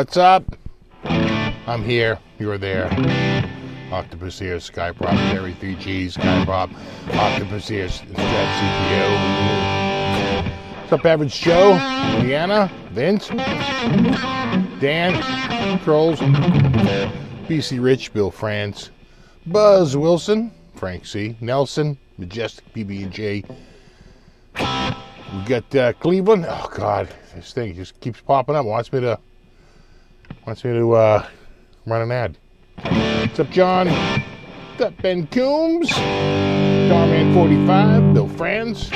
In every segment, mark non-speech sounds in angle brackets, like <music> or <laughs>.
What's up? I'm here. You're there. Octopus here, Skyprop, Terry 3G, Skyprop, Octopus here, Stretch CPU. What's up, Average Joe? Leanna? Vince? Dan? Trolls? BC Rich, Bill France, Buzz Wilson, Frank C, Nelson, Majestic PB&J. We got uh, Cleveland. Oh God, this thing just keeps popping up. Wants me to wants me to uh, run an ad. What's up, John? What's up, Ben Coombs? Starman 45, Bill Franz.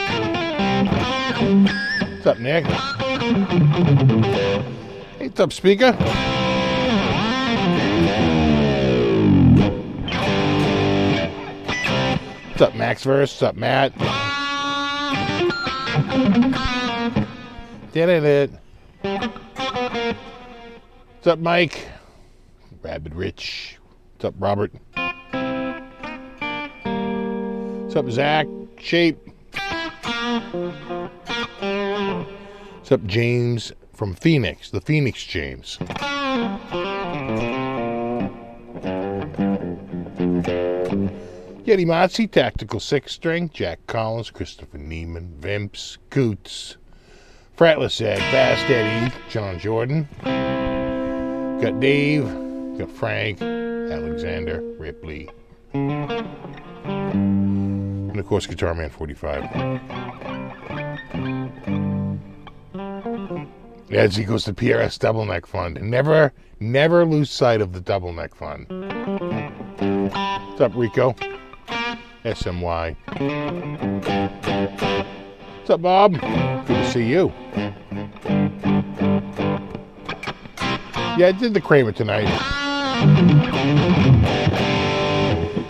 What's up, Nick? Hey, what's up, speaker? What's up, Max Verse? What's up, Matt? Did it. What's up, Mike? Rabid Rich. What's up, Robert? What's up, Zach? Shape. What's up, James from Phoenix? The Phoenix James. Yeti Matzi, Tactical Six String, Jack Collins, Christopher Neiman, Vimps, Coots, Fretless Ed, Fast Eddie, John Jordan. Got Dave, got Frank, Alexander, Ripley, and of course Guitar Man 45. As he goes to PRS Double Neck Fund. Never, never lose sight of the Double Neck Fund. What's up, Rico? SMY. What's up, Bob? Good to see you. Yeah, I did the Kramer tonight.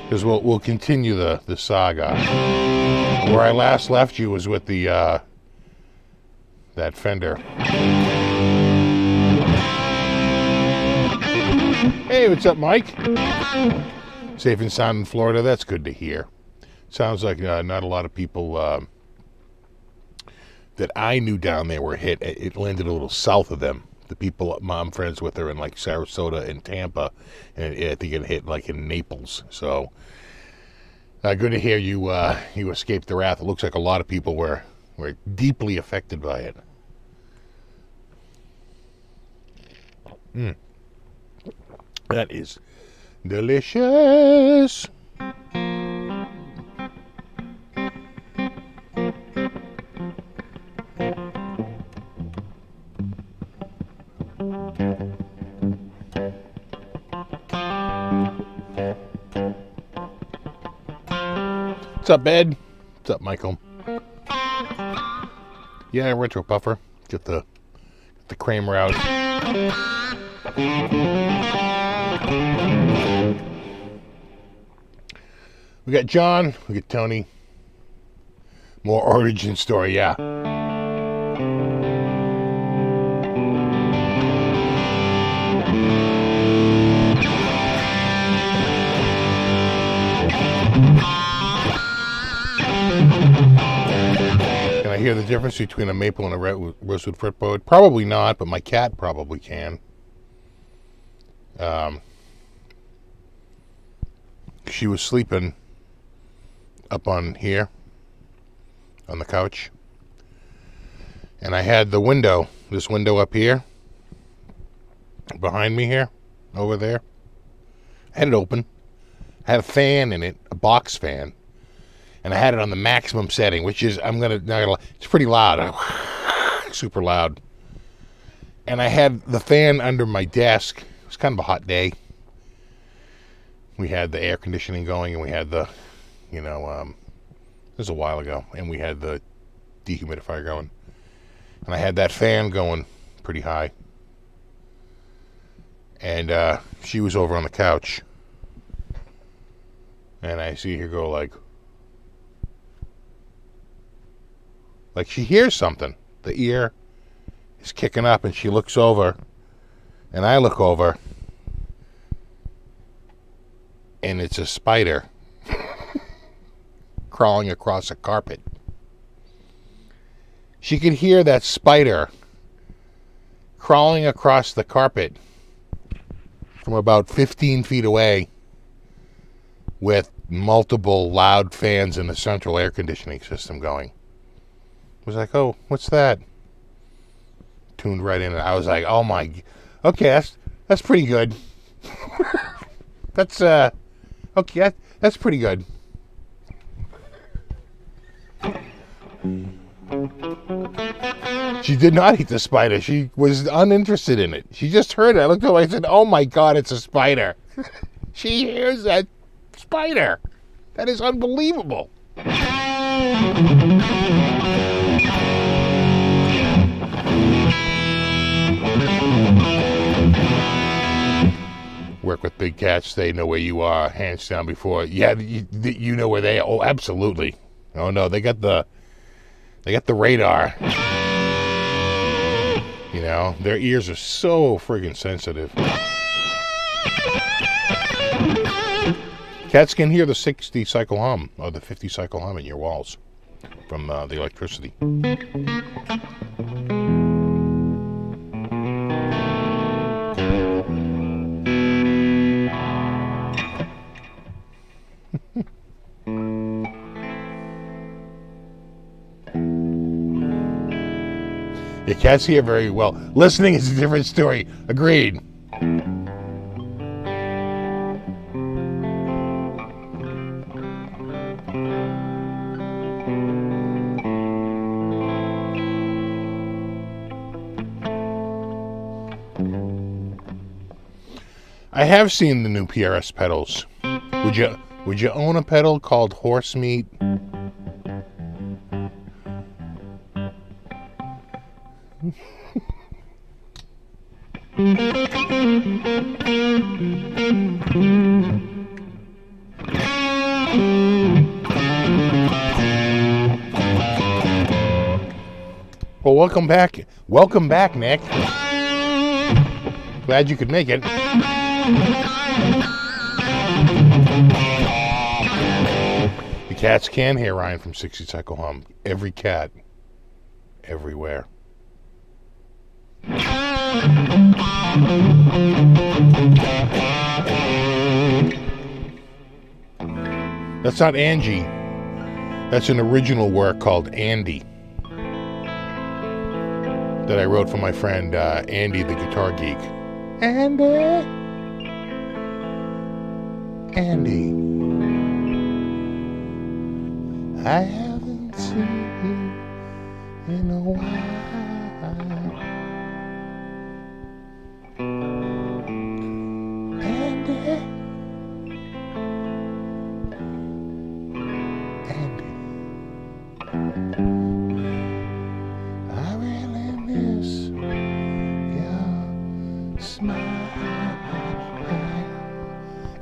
Because we'll, we'll continue the, the saga. Where I last left you was with the uh, that Fender. Hey, what's up, Mike? Safe and sound in Florida. That's good to hear. Sounds like uh, not a lot of people uh, that I knew down there were hit. It landed a little south of them. The people I'm friends with are in like Sarasota and Tampa, and I think it hit like in Naples. So, uh, good to hear you uh, you escaped the wrath. It looks like a lot of people were were deeply affected by it. Mm. That is delicious. What's up, Ed? What's up, Michael? Yeah, retro puffer. Get the get the Kramer out. We got John. We got Tony. More origin story, yeah. Hear the difference between a maple and a rosewood fretboard? Probably not, but my cat probably can. Um, she was sleeping up on here on the couch. And I had the window, this window up here, behind me here, over there. I had it open. I had a fan in it, a box fan. And I had it on the maximum setting, which is, I'm going to, it's pretty loud. <sighs> Super loud. And I had the fan under my desk. It was kind of a hot day. We had the air conditioning going and we had the, you know, um, this was a while ago, and we had the dehumidifier going. And I had that fan going pretty high. And uh, she was over on the couch. And I see her go like, like she hears something. The ear is kicking up, and she looks over. And I look over, and it's a spider <laughs> crawling across a carpet. She could hear that spider crawling across the carpet from about 15 feet away with multiple loud fans in the central air conditioning system going. Was like, oh, what's that? Tuned right in, I was like, oh my, okay, that's that's pretty good. <laughs> that's uh, okay, that, that's pretty good. She did not eat the spider. She was uninterested in it. She just heard it. I looked over and I said, Oh my God, it's a spider. <laughs> she hears that spider. That is unbelievable. Work with big cats. They know where you are, hands down. Before, yeah, you, you know where they are. Oh, absolutely. Oh no, they got the they got the radar. You know, their ears are so friggin' sensitive. Cats can hear the 60 cycle hum or the 50 cycle hum in your walls from uh, the electricity. You can't see it very well. Listening is a different story. Agreed. I have seen the new PRS pedals. Would you would you own a pedal called horse meat? Well, welcome back. Welcome back, Nick. Glad you could make it. The cats can hear Ryan from 60 Cycle Hum. Every cat. Everywhere. That's not Angie. That's an original work called Andy that I wrote for my friend uh, Andy, the guitar geek. Andy. Andy. I haven't seen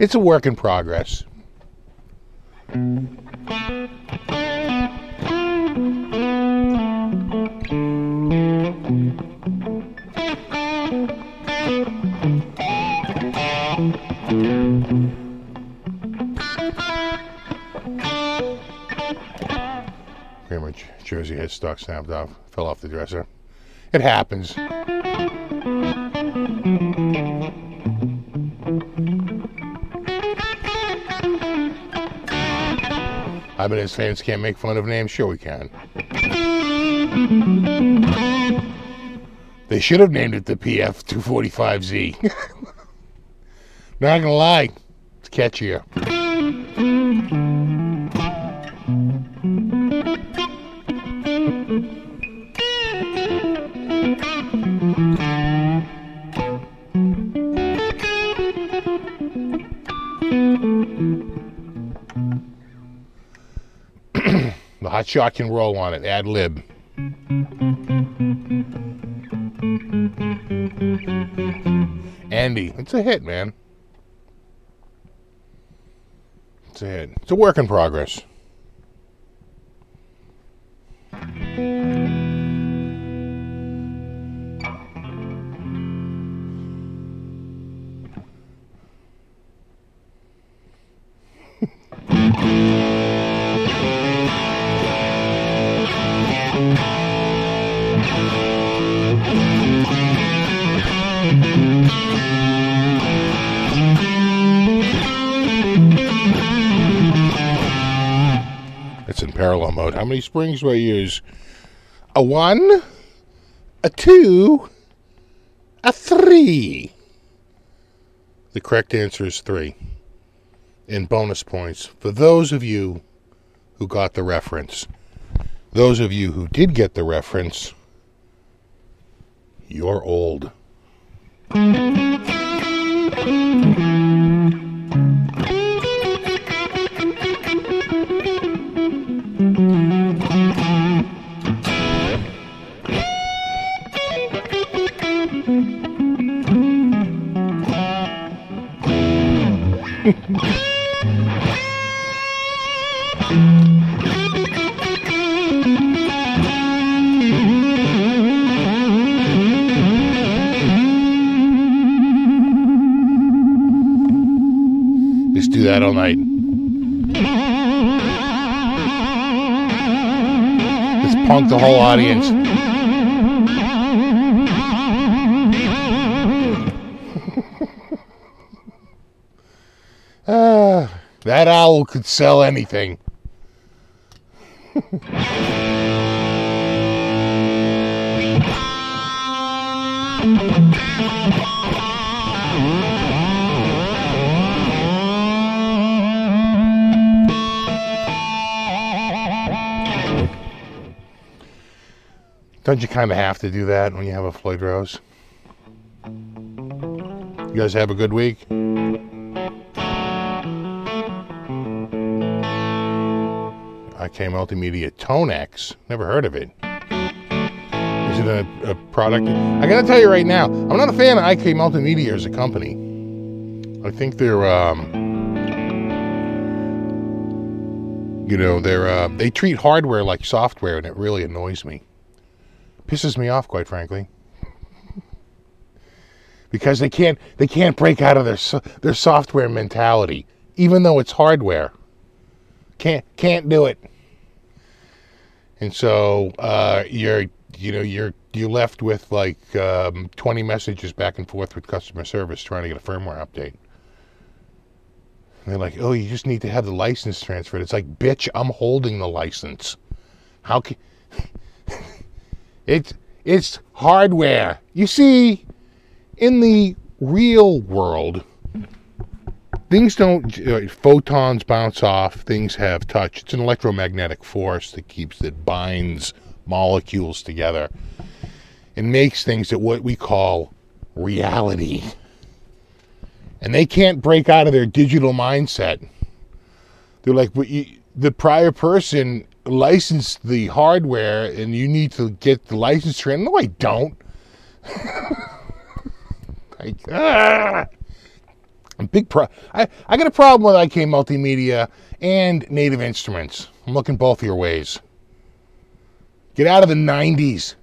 It's a work in progress. Kramer j- jersey headstock snapped off, fell off the dresser. It happens. I bet his fans can't make fun of names. Sure, we can. They should have named it the PF 245Z. <laughs> Not gonna lie, it's catchier. Shot can roll on it. Ad lib. Andy, it's a hit, man. It's a hit. It's a work in progress. <laughs> parallel mode. How many springs do I use? A one, a two, a three. The correct answer is three. In bonus points for those of you who got the reference. Those of you who did get the reference, you're old. Just do that all night. Just punk the whole audience. That owl could sell anything. Don't you kind of have to do that when you have a Floyd Rose? You guys have a good week? IK Multimedia Tonex. Never heard of it. Is it a, a product? I gotta tell you right now, I'm not a fan of IK Multimedia as a company. I think they're, um, you know, they're uh, they treat hardware like software, and it really annoys me. Pisses me off, quite frankly, because they can't they can't break out of their their software mentality, even though it's hardware. Can't can't do it. And so uh, you're you know you're you're left with like um, 20 messages back and forth with customer service trying to get a firmware update. And they're like, "Oh, you just need to have the license transferred." It's like, "Bitch, I'm holding the license. How can <laughs> It's it's hardware. You see, in the real world, things don't uh, photons bounce off. Things have touch. It's an electromagnetic force that keeps that binds molecules together and makes things that what we call reality. And they can't break out of their digital mindset. They're like, but you, the prior person licensed the hardware and you need to get the license. No, I don't. <laughs> like, ah. Big pro. I, I got a problem with IK Multimedia and Native Instruments. I'm looking both your ways. Get out of the 90s.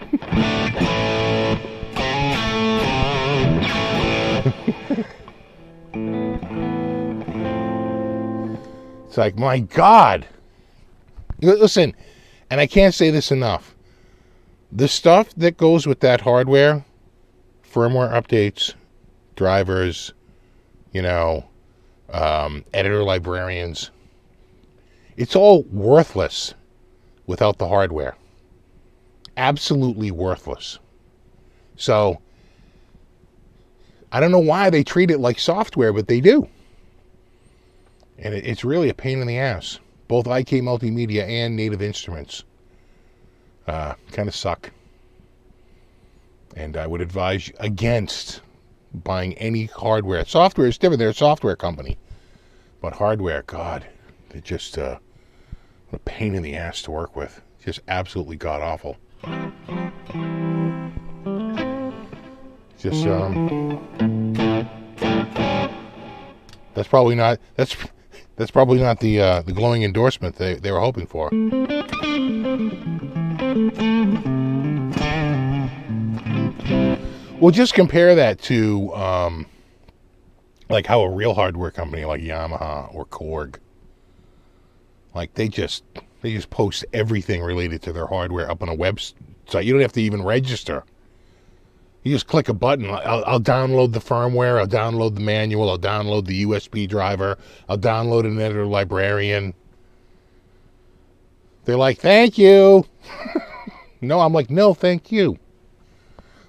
<laughs> it's like, my God. Listen, and I can't say this enough. The stuff that goes with that hardware, firmware updates, drivers, you know, um, editor librarians, it's all worthless without the hardware. Absolutely worthless. So, I don't know why they treat it like software, but they do. And it's really a pain in the ass both IK Multimedia and Native Instruments uh, kind of suck. And I would advise against buying any hardware. Software is different. They're a software company. But hardware, God, they're just uh, a pain in the ass to work with. Just absolutely god awful. Just, um, that's probably not, that's that's probably not the uh, the glowing endorsement they, they were hoping for. Well, just compare that to um, like how a real hardware company like Yamaha or Korg, like they just they just post everything related to their hardware up on a website. You don't have to even register. You just click a button. I'll, I'll, download the firmware. I'll download the manual. I'll download the USB driver. I'll download an editor librarian. They're like, thank you. <laughs> no, I'm like, no, thank you.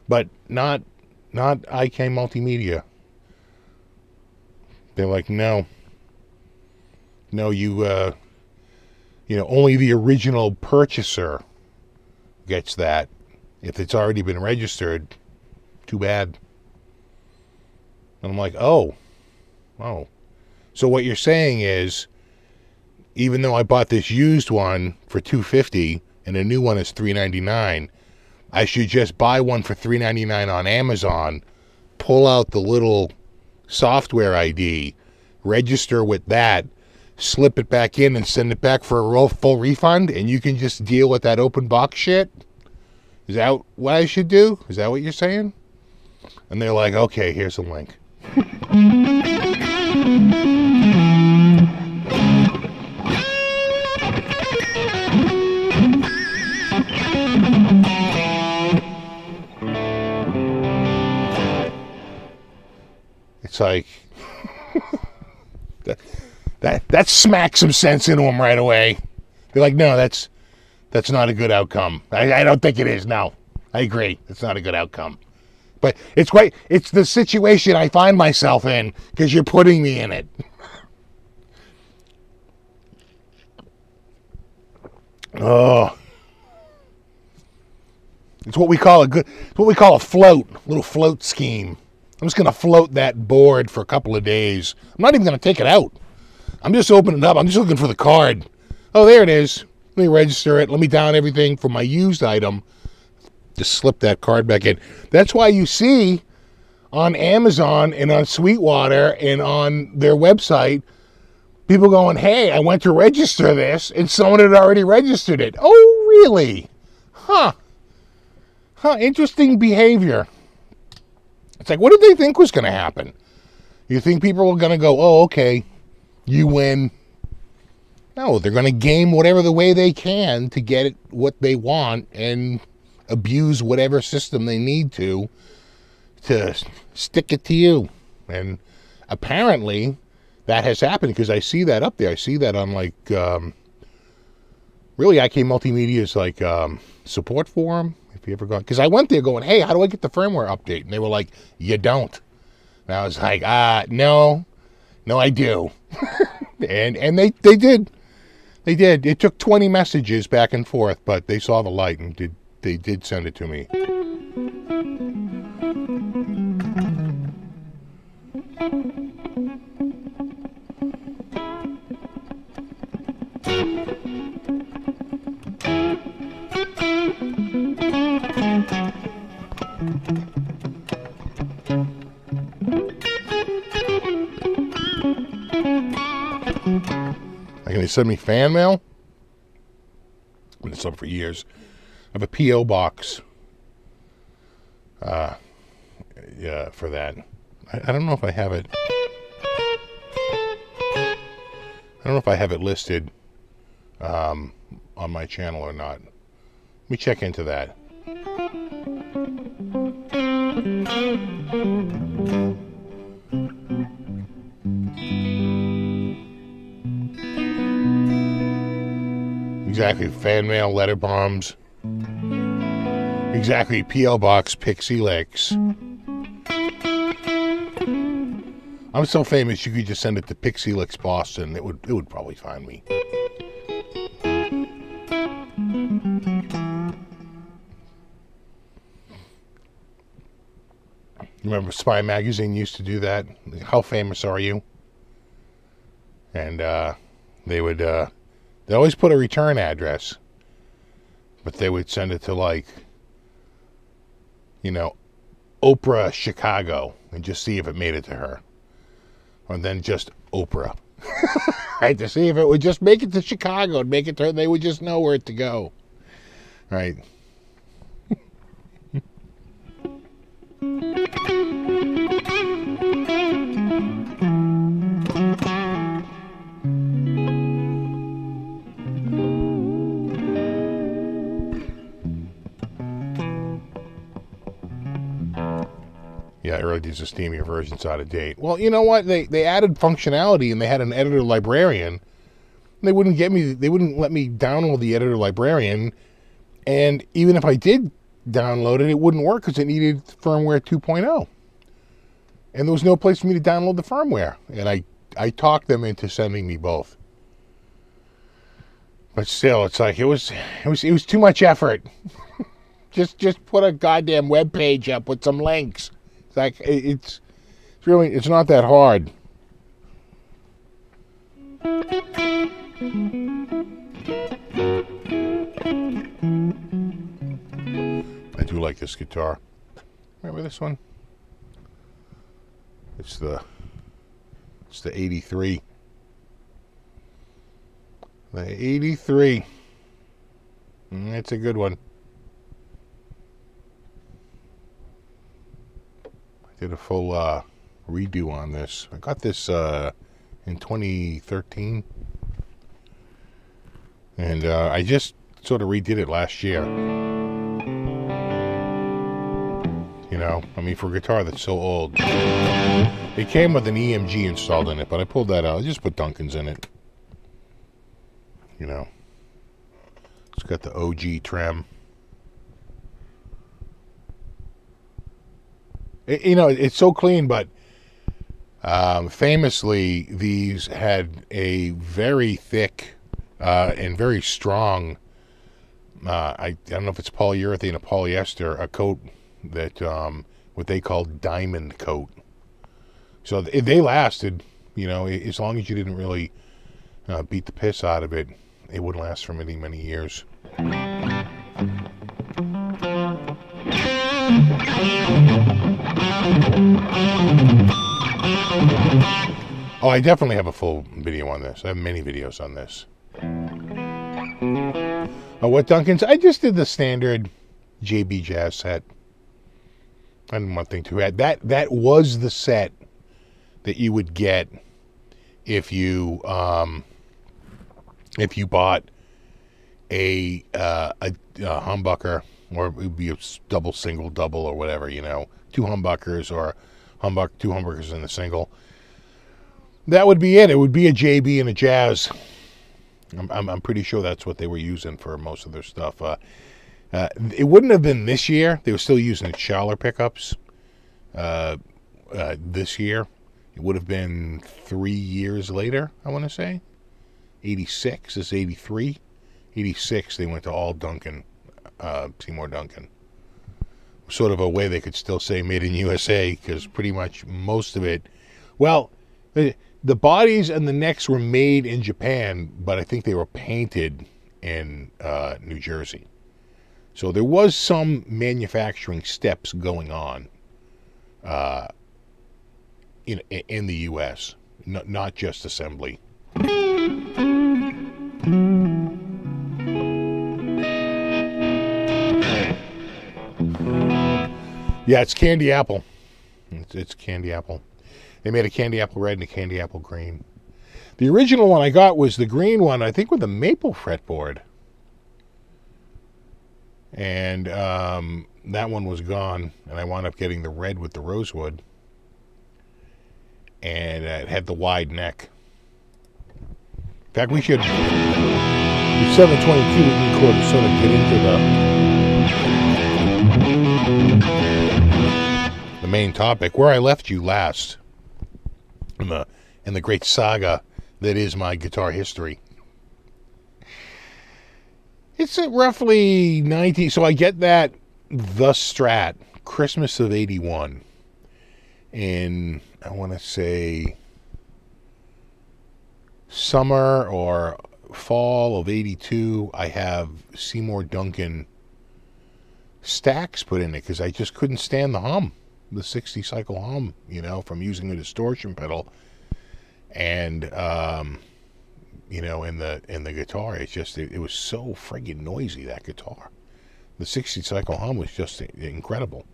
But not not IK Multimedia. They're like, no. No, you uh you know, only the original purchaser gets that. If it's already been registered, too bad. And I'm like, oh, oh. So what you're saying is, even though I bought this used one for 250 and a new one is 399, I should just buy one for 399 on Amazon, pull out the little software ID, register with that, slip it back in and send it back for a full refund and you can just deal with that open box shit? Is that what I should do? Is that what you're saying? And they're like, okay, here's a link. <laughs> It's like that, that that smacks some sense into them right away. They're like, no, that's that's not a good outcome. I, I don't think it is. No, I agree. It's not a good outcome. But it's quite it's the situation I find myself in because you're putting me in it. oh. It's what we call a good it's what we call a float, little float scheme. I'm just gonna float that board for a couple of days. I'm not even gonna take it out. I'm just opening it up. I'm just looking for the card. Oh, there it is. Let me register it. Let me down everything for my used item just slip that card back in. That's why you see on Amazon and on Sweetwater and on their website people going, "Hey, I went to register this and someone had already registered it." Oh, really? Huh. Huh, interesting behavior. It's like, what did they think was going to happen? You think people were going to go, "Oh, okay. You win." No, they're going to game whatever the way they can to get what they want and abuse whatever system they need to to stick it to you. And apparently that has happened because I see that up there. I see that on like um, really IK Multimedia's like um, support forum. If you ever gone, because I went there going, hey, how do I get the firmware update? And they were like, you don't. And I was like, ah, uh, no, no, I do. <laughs> and and they they did, they did. It took 20 messages back and forth, but they saw the light and did they did send it to me. Are going to send me fan mail? Been this up for years I have a PO box. Uh, yeah, for that. I, I don't know if I have it. I don't know if I have it listed um, on my channel or not. Let me check into that. Exactly, fan mail, letter bombs. Exactly, P.L. Box Pixie Licks. I'm so famous you could just send it to Pixie Licks Boston. It would it would probably find me. Remember Spy Magazine used to do that? How famous are you? And uh, they would uh, they always put a return address. But they would send it to like you know, Oprah Chicago and just see if it made it to her. Or then just Oprah. <laughs> right, to see if it would just make it to Chicago and make it to her, they would just know where it to go. Right. Yeah, early days of Steam, version's out of date. Well, you know what? They they added functionality and they had an editor librarian They wouldn't get me. They wouldn't let me download the editor librarian, and even if I did download it, it wouldn't work because it needed firmware 2.0, and there was no place for me to download the firmware. And I I talked them into sending me both. But still, it's like it was it was it was too much effort. <laughs> just just put a goddamn web page up with some links. It's like it's it's really it's not that hard. Do like this guitar. Remember this one? It's the it's the 83. The 83. Mm, it's a good one. I did a full uh, redo on this. I got this uh, in 2013. And uh, I just sort of redid it last year. Know, I mean, for a guitar that's so old. It came with an EMG installed in it, but I pulled that out. I just put Duncan's in it. You know, it's got the OG trem. It, you know, it's so clean, but um, famously, these had a very thick uh, and very strong. Uh, I, I don't know if it's polyurethane or polyester, a coat that um, what they call diamond coat. So they, lasted, you know, as long as you didn't really uh, beat the piss out of it, it would last for many, many years. Oh, I definitely have a full video on this. I have many videos on this. Oh, what Duncan's? I just did the standard JB Jazz set. And one thing to add that that was the set that you would get if you um, if you bought a uh, a, a humbucker or it would be a double single double or whatever you know two humbuckers or humbuck two humbuckers in a single. That would be it. It would be a JB and a Jazz. I'm, I'm, I'm pretty sure that's what they were using for most of their stuff. Uh, uh, it wouldn't have been this year. They were still using the Schaller pickups uh, uh, this year. It would have been three years later, I want to say. 86 is 83. 86, they went to all Duncan, uh, Seymour Duncan. Sort of a way they could still say made in USA because pretty much most of it, well, the bodies and the necks were made in Japan, but I think they were painted in uh, New Jersey. So there was some manufacturing steps going on uh, in in the U.S., not, not just assembly. Yeah, it's candy apple. It's, it's candy apple. They made a candy apple red and a candy apple green. The original one I got was the green one, I think with the maple fretboard. And um, that one was gone, and I wound up getting the red with the rosewood. And it had the wide neck. In fact, we should. 722 we can sort of get into the the main topic where I left you last in the in the great saga that is my guitar history. It's at roughly 90. So I get that the Strat Christmas of 81. In, I want to say, summer or fall of 82, I have Seymour Duncan stacks put in it because I just couldn't stand the hum the 60 cycle hum, you know, from using a distortion pedal. And, um, you know, in the in the guitar, it's just it, it was so friggin' noisy that guitar. The 60 cycle hum was just incredible.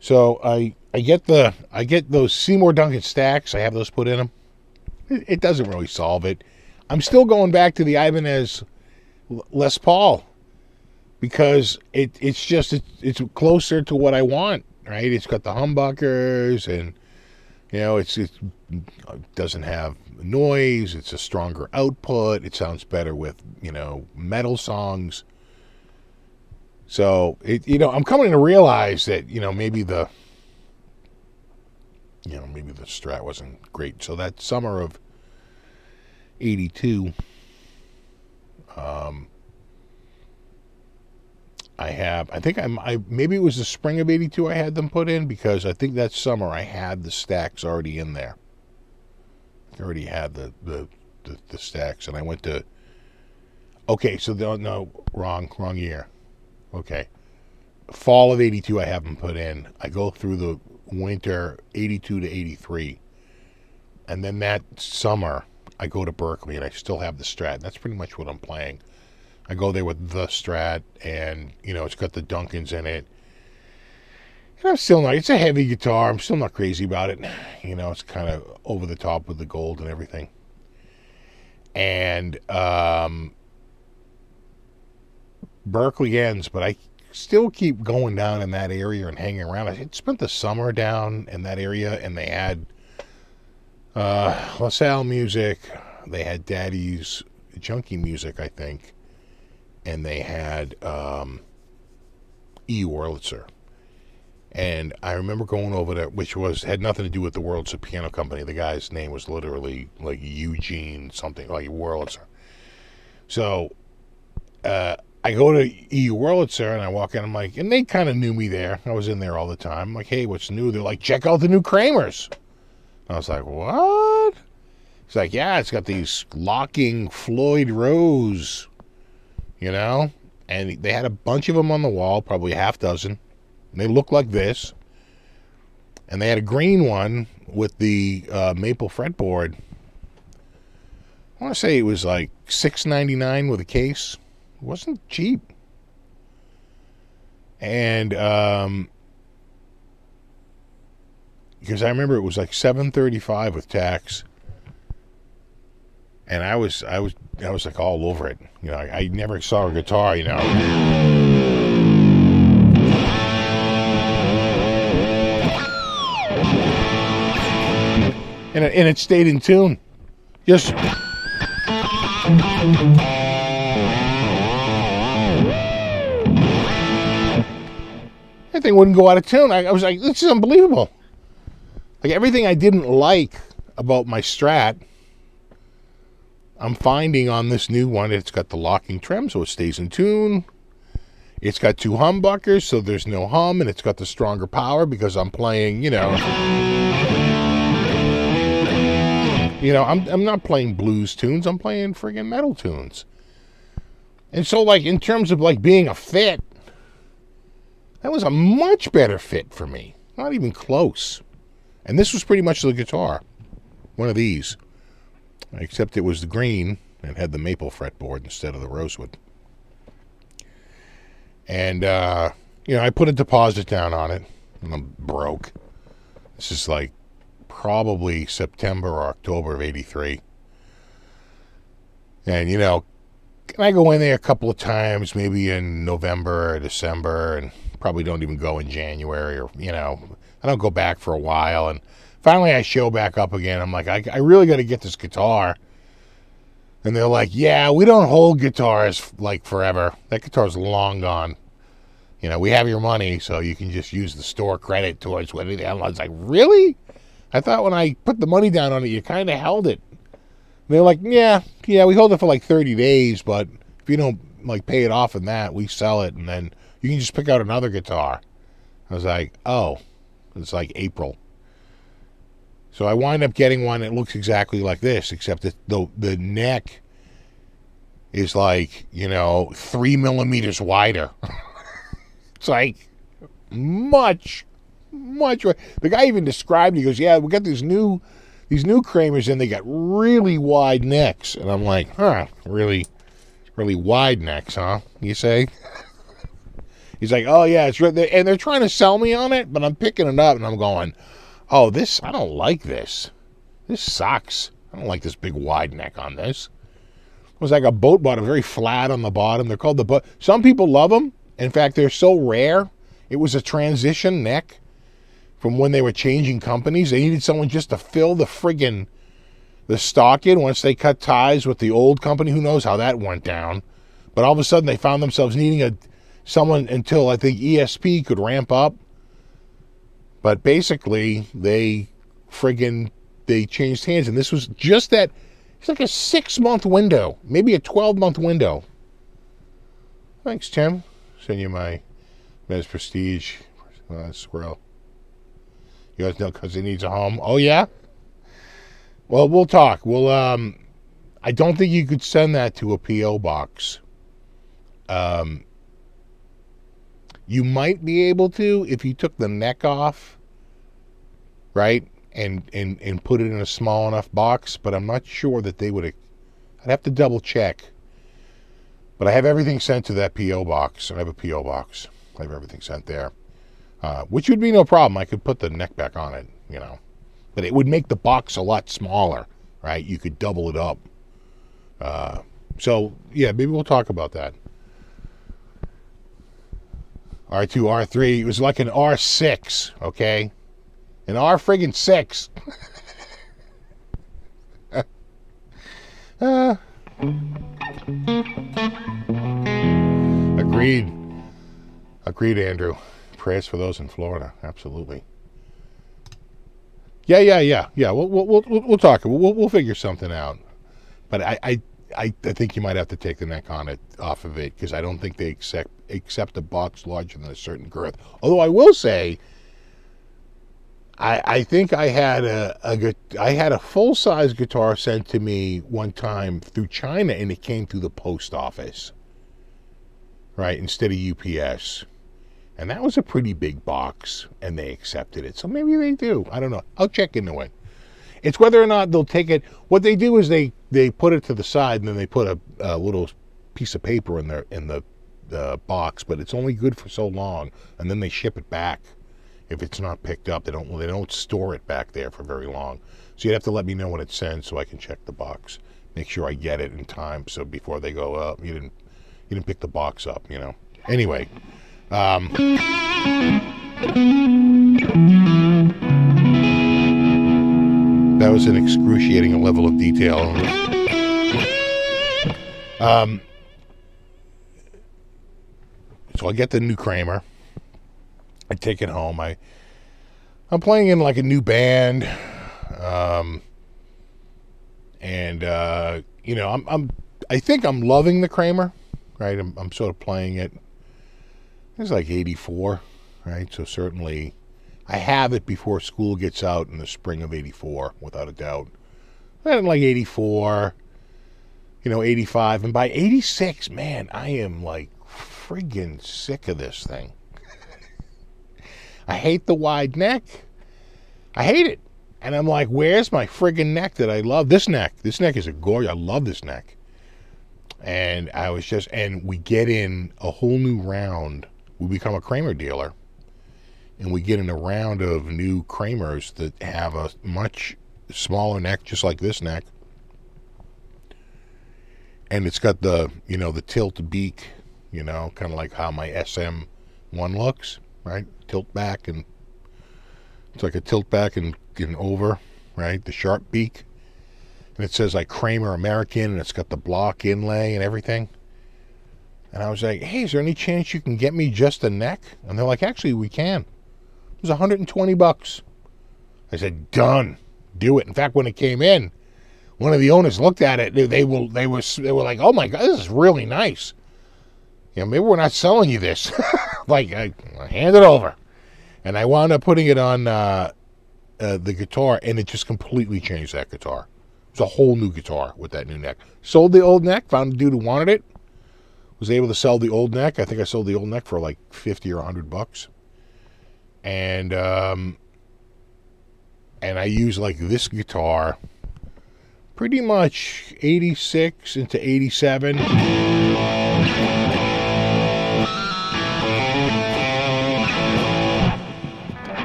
So I I get the I get those Seymour Duncan stacks. I have those put in them. It, it doesn't really solve it. I'm still going back to the Ibanez Les Paul because it it's just it, it's closer to what I want right? It's got the humbuckers and You know, it's it doesn't have noise. It's a stronger output. It sounds better with you know metal songs. So it you know I'm coming to realize that you know maybe the you know maybe the Strat wasn't great. So that summer of '82, um, I have. I think I'm. I maybe it was the spring of '82 I had them put in because I think that summer I had the stacks already in there. I already had the the the, the stacks, and I went to. Okay, so the, no, wrong, wrong year. Okay, fall of '82 I have them put in. I go through the winter '82 to '83, and then that summer I go to Berklee and I still have the Strat. That's pretty much what I'm playing. I go there with the Strat, and you know it's got the Duncans in it. And I'm still not. It's a heavy guitar. I'm still not crazy about it. You know, it's kind of over the top with the gold and everything. And um, Berklee ends, but I still keep going down in that area and hanging around. I spent the summer down in that area, and they had uh, LaSalle music. They had Daddy's Junky Music, I think and they had um, E. Wurlitzer. And I remember going over there, which was had nothing to do with the World's Piano Company. The guy's name was literally like Eugene something, like Wurlitzer. So uh, I go to E. Wurlitzer and I walk in. I'm like, and they kind of knew me there. I was in there all the time. I'm like, hey, what's new? They're like, check out the new Kramers. I was like, what? It's like, yeah, it's got these locking Floyd Rose you know? And they had a bunch of them on the wall, probably a half dozen. And they look like this. And they had a green one with the uh, maple fretboard. I want to say it was like six ninety nine with a case. It wasn't cheap. And um, because I remember it was like seven thirty five with tax and I was I was I was like all over it. You know, I, I never saw a guitar. You know. And it, and it stayed in tune. Just. That thing wouldn't go out of tune. I, I was like, this is unbelievable. Like everything I didn't like about my Strat I'm finding on this new one, it's got the locking trem, so it stays in tune. It's got two humbuckers, so there's no hum, and it's got the stronger power because I'm playing, you know. You know, I'm, I'm not playing blues tunes, I'm playing friggin' metal tunes. And so, like, in terms of, like, being a fit, that was a much better fit for me. Not even close. And this was pretty much the guitar. One of these except it was the green and had the maple fretboard instead of the rosewood. And, uh, you know, I put a deposit down on it, and I'm broke. This is like probably September or October of 83. And, you know, can I go in there a couple of times, maybe in November or December, and probably don't even go in January or, you know, I don't go back for a while. And finally I show back up again. I'm like, I, I really got to get this guitar. And they're like, yeah, we don't hold guitars like forever. That guitar's long gone. You know, we have your money, so you can just use the store credit towards what it. I was like, really? I thought when I put the money down on it, you kind of held it. And they're like, yeah, yeah, we hold it for like 30 days, but if you don't like pay it off in that, we sell it, and then you can just pick out another guitar. I was like, oh, it's like April. So I wind up getting one that looks exactly like this, except that the the neck is like you know three millimeters wider. <laughs> it's like much, much. The guy even described. He goes, "Yeah, we got these new, these new Kramers, and they got really wide necks." And I'm like, "Huh, really, really wide necks, huh?" You say. <laughs> He's like, "Oh yeah, it's right," and they're trying to sell me on it, but I'm picking it up and I'm going oh, this, I don't like this. This sucks. I don't like this big wide neck on this. It was like a boat bottom, very flat on the bottom. They're called the boat. Some people love them. In fact, they're so rare. It was a transition neck from when they were changing companies. They needed someone just to fill the friggin' the stock in once they cut ties with the old company. Who knows how that went down? But all of a sudden, they found themselves needing a someone until I think ESP could ramp up. But basically, they friggin' they changed hands, and this was just that. It's like a six month window, maybe a twelve month window. Thanks, Tim. Send you my Mez Prestige uh, squirrel. You guys know because he needs a home. Oh yeah. Well, we'll talk. We'll. Um, I don't think you could send that to a PO box. Um, you might be able to if you took the neck off, right, and and and put it in a small enough box. But I'm not sure that they would. I'd have to double check. But I have everything sent to that PO box. I have a PO box. I have everything sent there, uh, which would be no problem. I could put the neck back on it, you know, but it would make the box a lot smaller, right? You could double it up. Uh, so yeah, maybe we'll talk about that. R2, R3. It was like an R6, okay? An R friggin' 6. <laughs> uh, agreed. Agreed, Andrew. Prayers for those in Florida. Absolutely. Yeah, yeah, yeah, yeah. We'll we'll we'll, we'll talk. We'll we'll figure something out. But I, I I, I think you might have to take the neck on it off of it because I don't think they accept accept a box larger than a certain girth. Although I will say, I I think I had a, a I had a full size guitar sent to me one time through China and it came through the post office, right instead of UPS, and that was a pretty big box and they accepted it. So maybe they do. I don't know. I'll check into it. It's whether or not they'll take it. What they do is they they put it to the side and then they put a, a little piece of paper in their in the the box, but it's only good for so long, and then they ship it back. If it's not picked up, they don't they don't store it back there for very long. So you'd have to let me know when it's sent so I can check the box, make sure I get it in time. So before they go up, you didn't you didn't pick the box up, you know. Anyway, um, that was an excruciating level of detail. Um, so I get the new Kramer. I take it home. I I'm playing in like a new band, um, and uh, you know I'm I'm I think I'm loving the Kramer, right? I'm I'm sort of playing it. It's like 84, right? So certainly I have it before school gets out in the spring of 84, without a doubt. And like 84, you know, 85. And by 86, man, I am like friggin' sick of this thing. <laughs> I hate the wide neck. I hate it. And I'm like, where's my friggin' neck that I love? This neck. This neck is a gorgeous. I love this neck. And I was just, and we get in a whole new round. We become a Kramer dealer and we get in a round of new Kramers that have a much smaller neck, just like this neck. And it's got the, you know, the tilt beak, you know, kind of like how my SM1 looks, right? Tilt back and it's like a tilt back and, and over, right? The sharp beak. And it says like Kramer American and it's got the block inlay and everything. And I was like, hey, is there any chance you can get me just a neck? And they're like, actually, we can. It was 120 bucks. I said, done. Do it. In fact, when it came in, one of the owners looked at it. They, were they were they were like, "Oh my god, this is really nice." You know, maybe we're not selling you this. <laughs> like, I, I hand it over, and I wound up putting it on uh, uh, the guitar, and it just completely changed that guitar. It's a whole new guitar with that new neck. Sold the old neck. Found a dude who wanted it. Was able to sell the old neck. I think I sold the old neck for like fifty or hundred bucks. And um, and I use like this guitar pretty much 86 into 87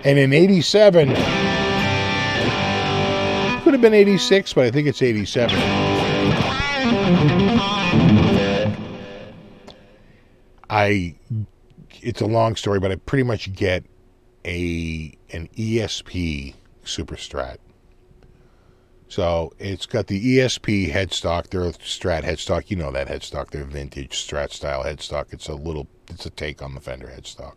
and in 87 could have been 86 but I think it's 87 I it's a long story but I pretty much get a an ESP Super Strat. So it's got the ESP headstock. They're Strat headstock. You know that headstock. They're vintage Strat style headstock. It's a little, it's a take on the Fender headstock.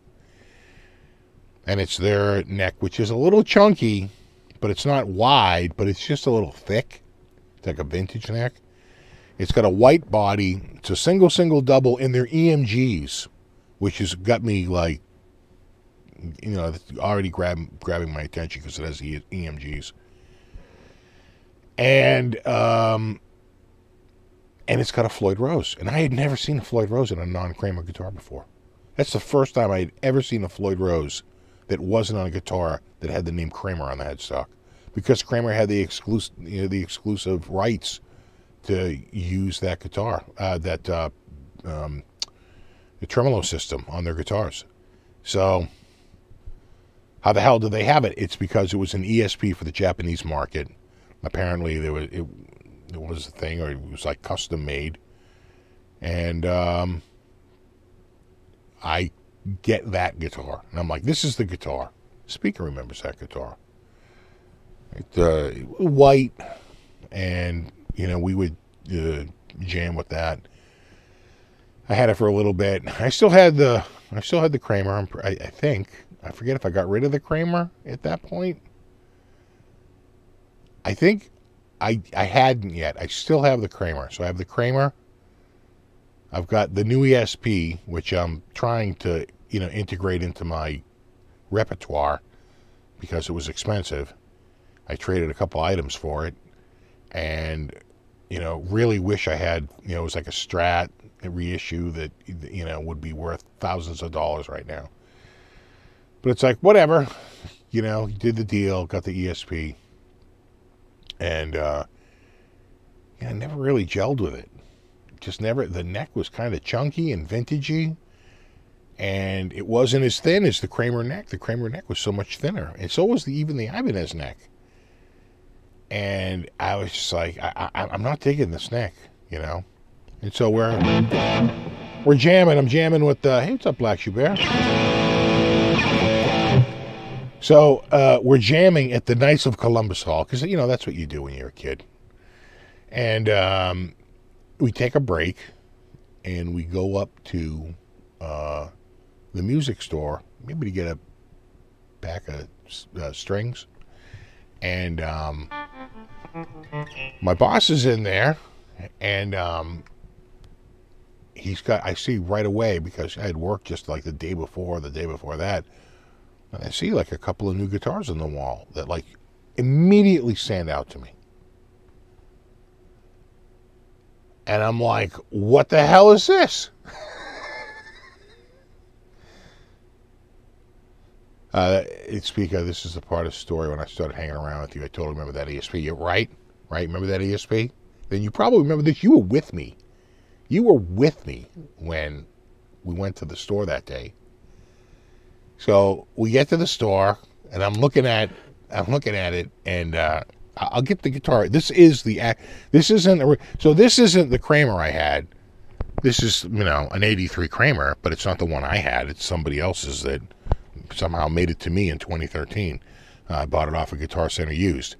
And it's their neck, which is a little chunky, but it's not wide, but it's just a little thick. It's like a vintage neck. It's got a white body. It's a single, single, double in their EMGs, which has got me like, you know, already grab, grabbing my attention because it has the EMGs and um, and it's got a Floyd Rose, and I had never seen a Floyd Rose in a non-Kramer guitar before. That's the first time I had ever seen a Floyd Rose that wasn't on a guitar that had the name Kramer on the headstock, because Kramer had the exclusive you know, the exclusive rights to use that guitar, uh, that uh, um, the tremolo system on their guitars. So. How the hell do they have it? It's because it was an ESP for the Japanese market apparently there was it, it was a thing or it was like custom made and um, i get that guitar and i'm like this is the guitar speaker remembers that guitar it's uh, white and you know we would uh, jam with that i had it for a little bit i still had the i still had the kramer I, I think i forget if i got rid of the kramer at that point I think I I hadn't yet. I still have the Kramer. So I have the Kramer. I've got the new ESP, which I'm trying to, you know, integrate into my repertoire because it was expensive. I traded a couple items for it and you know, really wish I had, you know, it was like a Strat reissue that you know would be worth thousands of dollars right now. But it's like whatever, you know, did the deal, got the ESP and uh, yeah, I never really gelled with it. Just never. The neck was kind of chunky and vintagey, and it wasn't as thin as the Kramer neck. The Kramer neck was so much thinner, and so was the, even the Ibanez neck. And I was just like, I, I'm not digging this neck, you know. And so we're we're jamming. I'm jamming with the. Hey, what's up, Black Shoe Bear? So uh, we're jamming at the Knights of Columbus Hall because you know that's what you do when you're a kid, and um, we take a break, and we go up to uh, the music store, maybe to get a pack of uh, strings, and um, my boss is in there, and um, he's got. I see right away because I had worked just like the day before, the day before that and I see like a couple of new guitars on the wall that like immediately stand out to me. And I'm like, what the hell is this? <laughs> uh, speak of this is the part of the story when I started hanging around with you. I totally remember that ESP. You're right, right? Remember that ESP? Then you probably remember this. You were with me. You were with me when we went to the store that day so we get to the store, and I'm looking at I'm looking at it, and uh, I'll get the guitar. This is the this isn't a, so this isn't the Kramer I had. This is you know an '83 Kramer, but it's not the one I had. It's somebody else's that somehow made it to me in 2013. Uh, I bought it off a of Guitar Center used.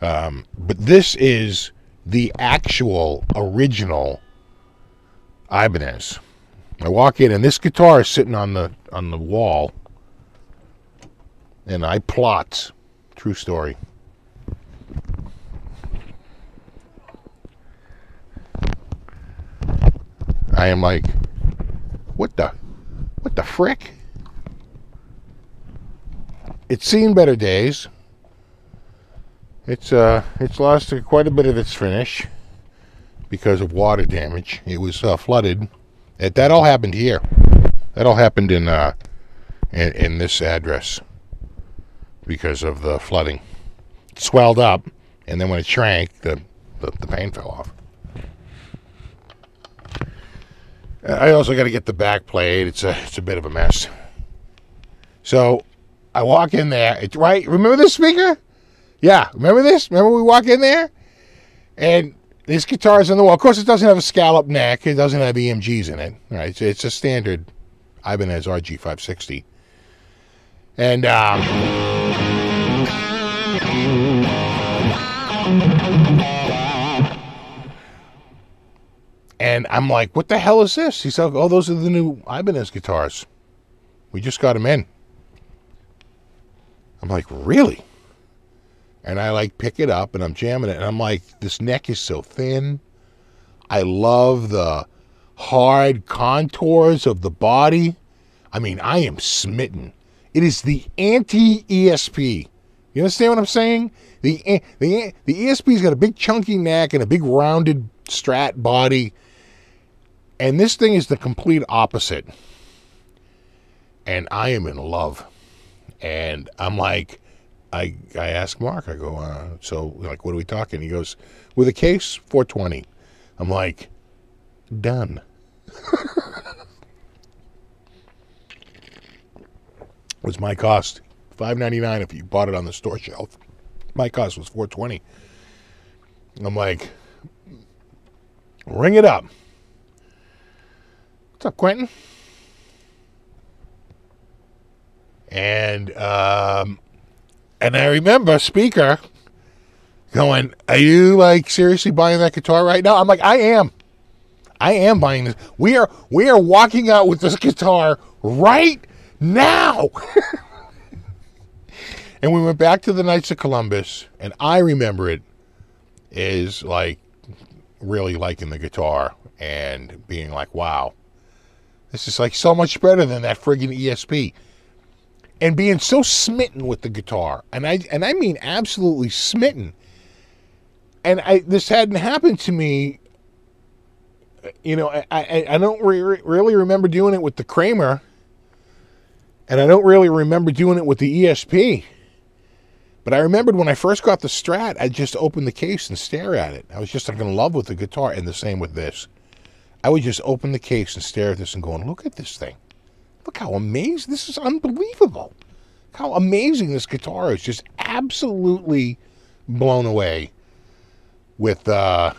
Um, but this is the actual original Ibanez. I walk in and this guitar is sitting on the on the wall and I plot. True story. I am like, what the, what the frick? It's seen better days. It's uh, it's lost quite a bit of its finish because of water damage. It was uh, flooded. It, that all happened here. That all happened in uh, in, in this address because of the flooding. It swelled up, and then when it shrank, the, the, the paint fell off. I also got to get the back plate. It's a it's a bit of a mess. So I walk in there. It's right. Remember this speaker? Yeah. Remember this? Remember we walk in there, and this guitar is on the wall. Of course, it doesn't have a scallop neck. It doesn't have EMGs in it. Right. It's, it's a standard Ibanez RG560. And um, and I'm like, what the hell is this? He's like, oh, those are the new Ibanez guitars. We just got them in. I'm like, really? And I like pick it up and I'm jamming it and I'm like, this neck is so thin. I love the hard contours of the body. I mean, I am smitten. It is the anti ESP. You understand what I'm saying? The eh, the eh, the ESP's got a big chunky neck and a big rounded strat body. And this thing is the complete opposite. And I am in love. And I'm like, I I ask Mark, I go, uh, so like, what are we talking? He goes, with a case, 420. I'm like, done. <laughs> was my cost. Five ninety nine if you bought it on the store shelf. My cost was four twenty. I'm like, ring it up. What's up, Quentin? And um, and I remember speaker going, "Are you like seriously buying that guitar right now?" I'm like, "I am. I am buying this. We are we are walking out with this guitar right now." <laughs> and we went back to the Knights of Columbus, and I remember it is like really liking the guitar and being like, "Wow, this is like so much better than that friggin' ESP." And being so smitten with the guitar, and I and I mean absolutely smitten. And I this hadn't happened to me. You know, I I, I don't re- really remember doing it with the Kramer, and I don't really remember doing it with the ESP. But I remembered when I first got the Strat, I'd just open the case and stare at it. I was just like in love with the guitar, and the same with this. I would just open the case and stare at this and going, look at this thing. Look how amazing. This is unbelievable. How amazing this guitar is. Just absolutely blown away with uh,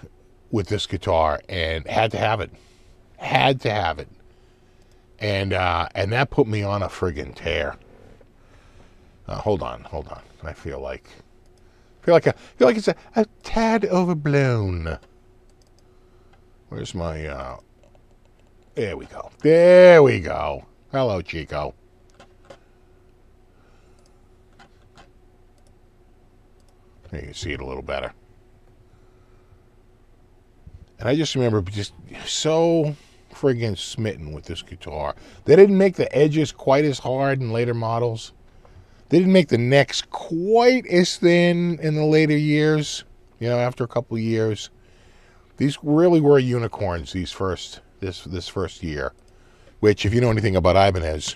with this guitar and had to have it. Had to have it. And uh, and that put me on a friggin' tear. Uh, hold on, hold on. I feel like feel like a, feel like it's a, a tad overblown. Where's my uh there we go. There we go. Hello, Chico. You can see it a little better. And I just remember just so friggin' smitten with this guitar. They didn't make the edges quite as hard in later models. They didn't make the necks quite as thin in the later years, you know, after a couple years. These really were unicorns these first this this first year, which if you know anything about Ibanez,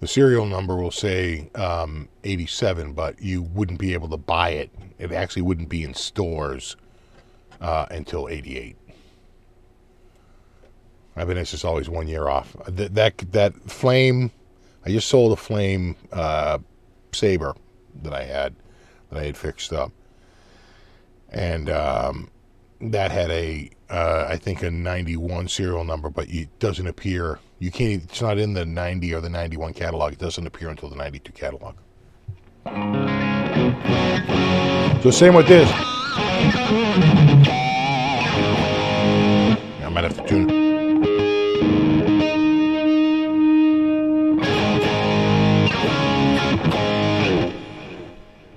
the serial number will say um, 87, but you wouldn't be able to buy it. It actually wouldn't be in stores uh, until 88. Ibanez is always one year off. That that, that flame I just sold a flame uh, saber that I had that I had fixed up, and um, that had a uh, I think a 91 serial number, but it doesn't appear. You can't. It's not in the 90 or the 91 catalog. It doesn't appear until the 92 catalog. So same with this. I might have to tune.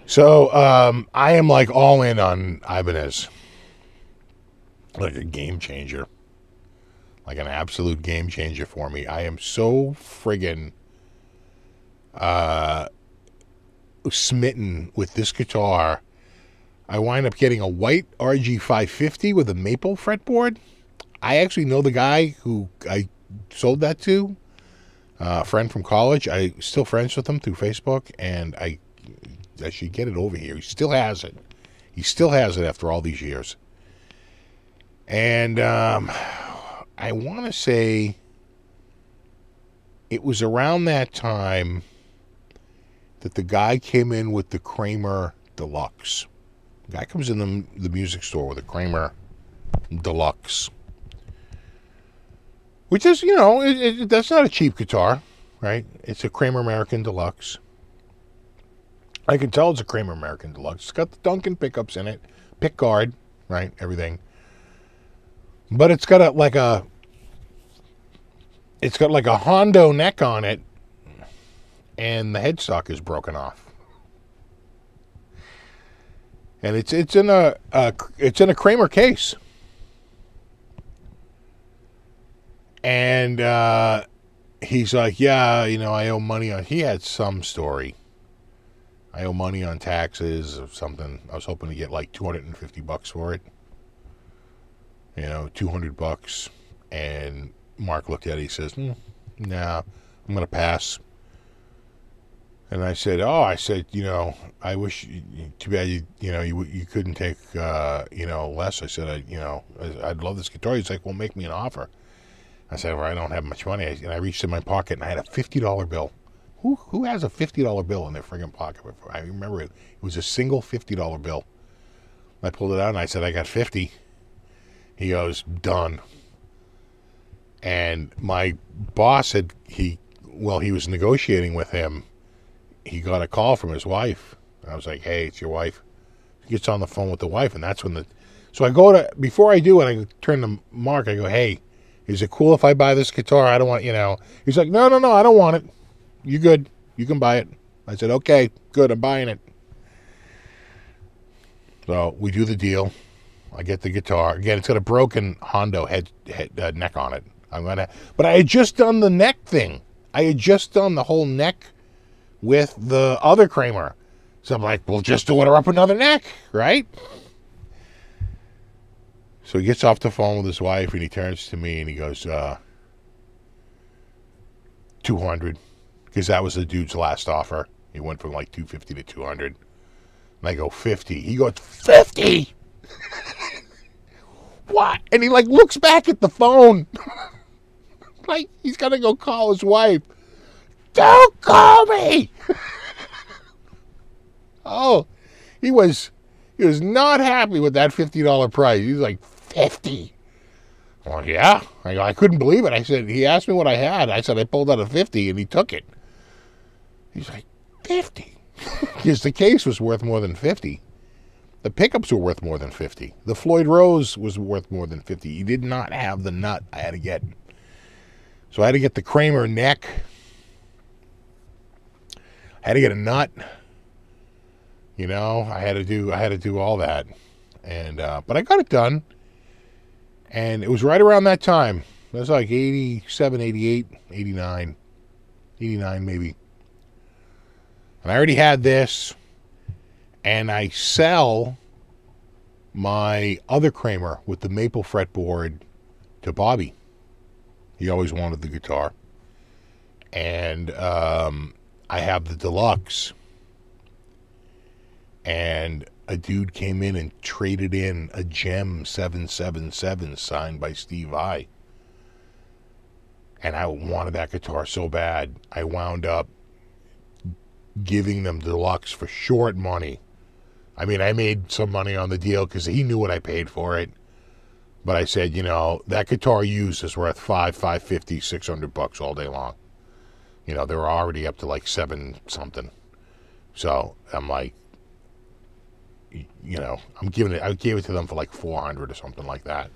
So um, I am like all in on Ibanez, like a game changer, like an absolute game changer for me. I am so friggin' uh, smitten with this guitar. I wind up getting a white RG550 with a maple fretboard. I actually know the guy who I sold that to, uh, a friend from college. I still friends with him through Facebook, and I I should get it over here. He still has it. He still has it after all these years. And um, I want to say it was around that time that the guy came in with the Kramer Deluxe. The guy comes in the, the music store with a Kramer Deluxe. Which is, you know, it, it, that's not a cheap guitar. right? It's a Kramer American Deluxe. I can tell it's a Kramer American Deluxe. It's got the Duncan pickups in it, pick guard, right? Everything. But it's got a like a it's got like a Hondo neck on it and the headstock is broken off. And it's it's in a, a it's in a Kramer case. And uh, he's like, "Yeah, you know, I owe money on." He had some story. I owe money on taxes or something. I was hoping to get like 250 bucks for it. You know, 200 bucks. And Mark looked at it. He says, mm, "Nah, I'm gonna pass." And I said, "Oh, I said, you know, I wish. Too bad you, you know, you you couldn't take, uh, you know, less." I said, "I, you know, I'd love this guitar." He's like, "Well, make me an offer." I said, "Well, I don't have much money." And I reached in my pocket and I had a fifty dollar bill. Who who has a fifty dollar bill in their friggin' pocket? I remember it. It was a single fifty dollar bill. I pulled it out and I said, "I got 50 He goes, "Done." And my boss had he, well, he was negotiating with him he got a call from his wife. I was like, "Hey, it's your wife." He gets on the phone with the wife, and that's when the. So I go to before I do it, I turn to Mark. I go, "Hey, is it cool if I buy this guitar? I don't want you know." He's like, "No, no, no, I don't want it. You good? You can buy it." I said, "Okay, good. I'm buying it." So we do the deal. I get the guitar again. It's got a broken Hondo head, head uh, neck on it. I'm gonna, but I had just done the neck thing. I had just done the whole neck with the other Kramer. So I'm like, well, just order up another neck, right? So he gets off the phone with his wife and he turns to me and he goes, uh, 200. Because that was the dude's last offer. He went from like 250 to 200. And I go, 50. He goes, 50! What? And he like looks back at the phone. <laughs> like he's to go call his wife. Don't call me. <laughs> oh, he was he was not happy with that fifty dollar price. He's like fifty. Well, yeah. I, I couldn't believe it. I said he asked me what I had. I said I pulled out a fifty, and he took it. He's like fifty, <laughs> because the case was worth more than fifty. The pickups were worth more than fifty. The Floyd Rose was worth more than fifty. He did not have the nut I had to get. So I had to get the Kramer neck I had to get a nut. You know, I had to do I had to do all that, and uh, but I got it done, and it was right around that time. That's like 87, 88, 89, 89 maybe. And I already had this, and I sell my other Kramer with the maple fretboard to Bobby. He always wanted the guitar. And um, I have the deluxe. And a dude came in and traded in a JEM 777 signed by Steve Vai. And I wanted that guitar so bad. I wound up giving them deluxe for short money. I mean, I made some money on the deal because he knew what I paid for it. But I said, you know, that guitar used is worth five, five fifty, six hundred bucks all day long. You know, they were already up to like seven something. So I'm like, you know, I'm giving it. I gave it to them for like 400 or something like that,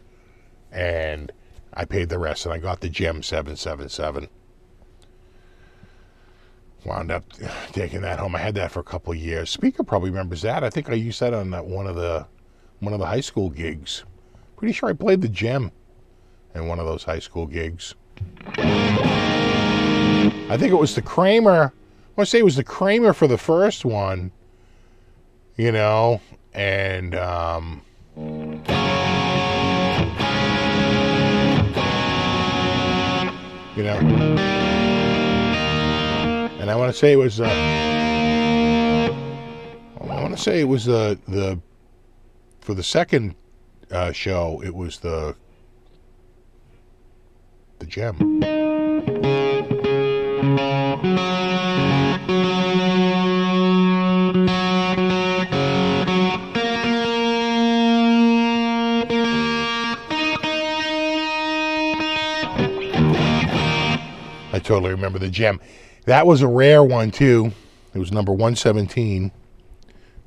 and I paid the rest, and I got the JEM 777. Wound up taking that home. I had that for a couple years. Speaker probably remembers that. I think I used that on that one of the one of the high school gigs. Pretty sure I played the JEM in one of those high school gigs. I think it was the Kramer. I want to say it was the Kramer for the first one, you know, and um, you know, and I want to say it was. Uh, I want to say it was the the for the second uh, show. It was the the JEM. I totally remember the JEM. That was a rare one too. It was number 117.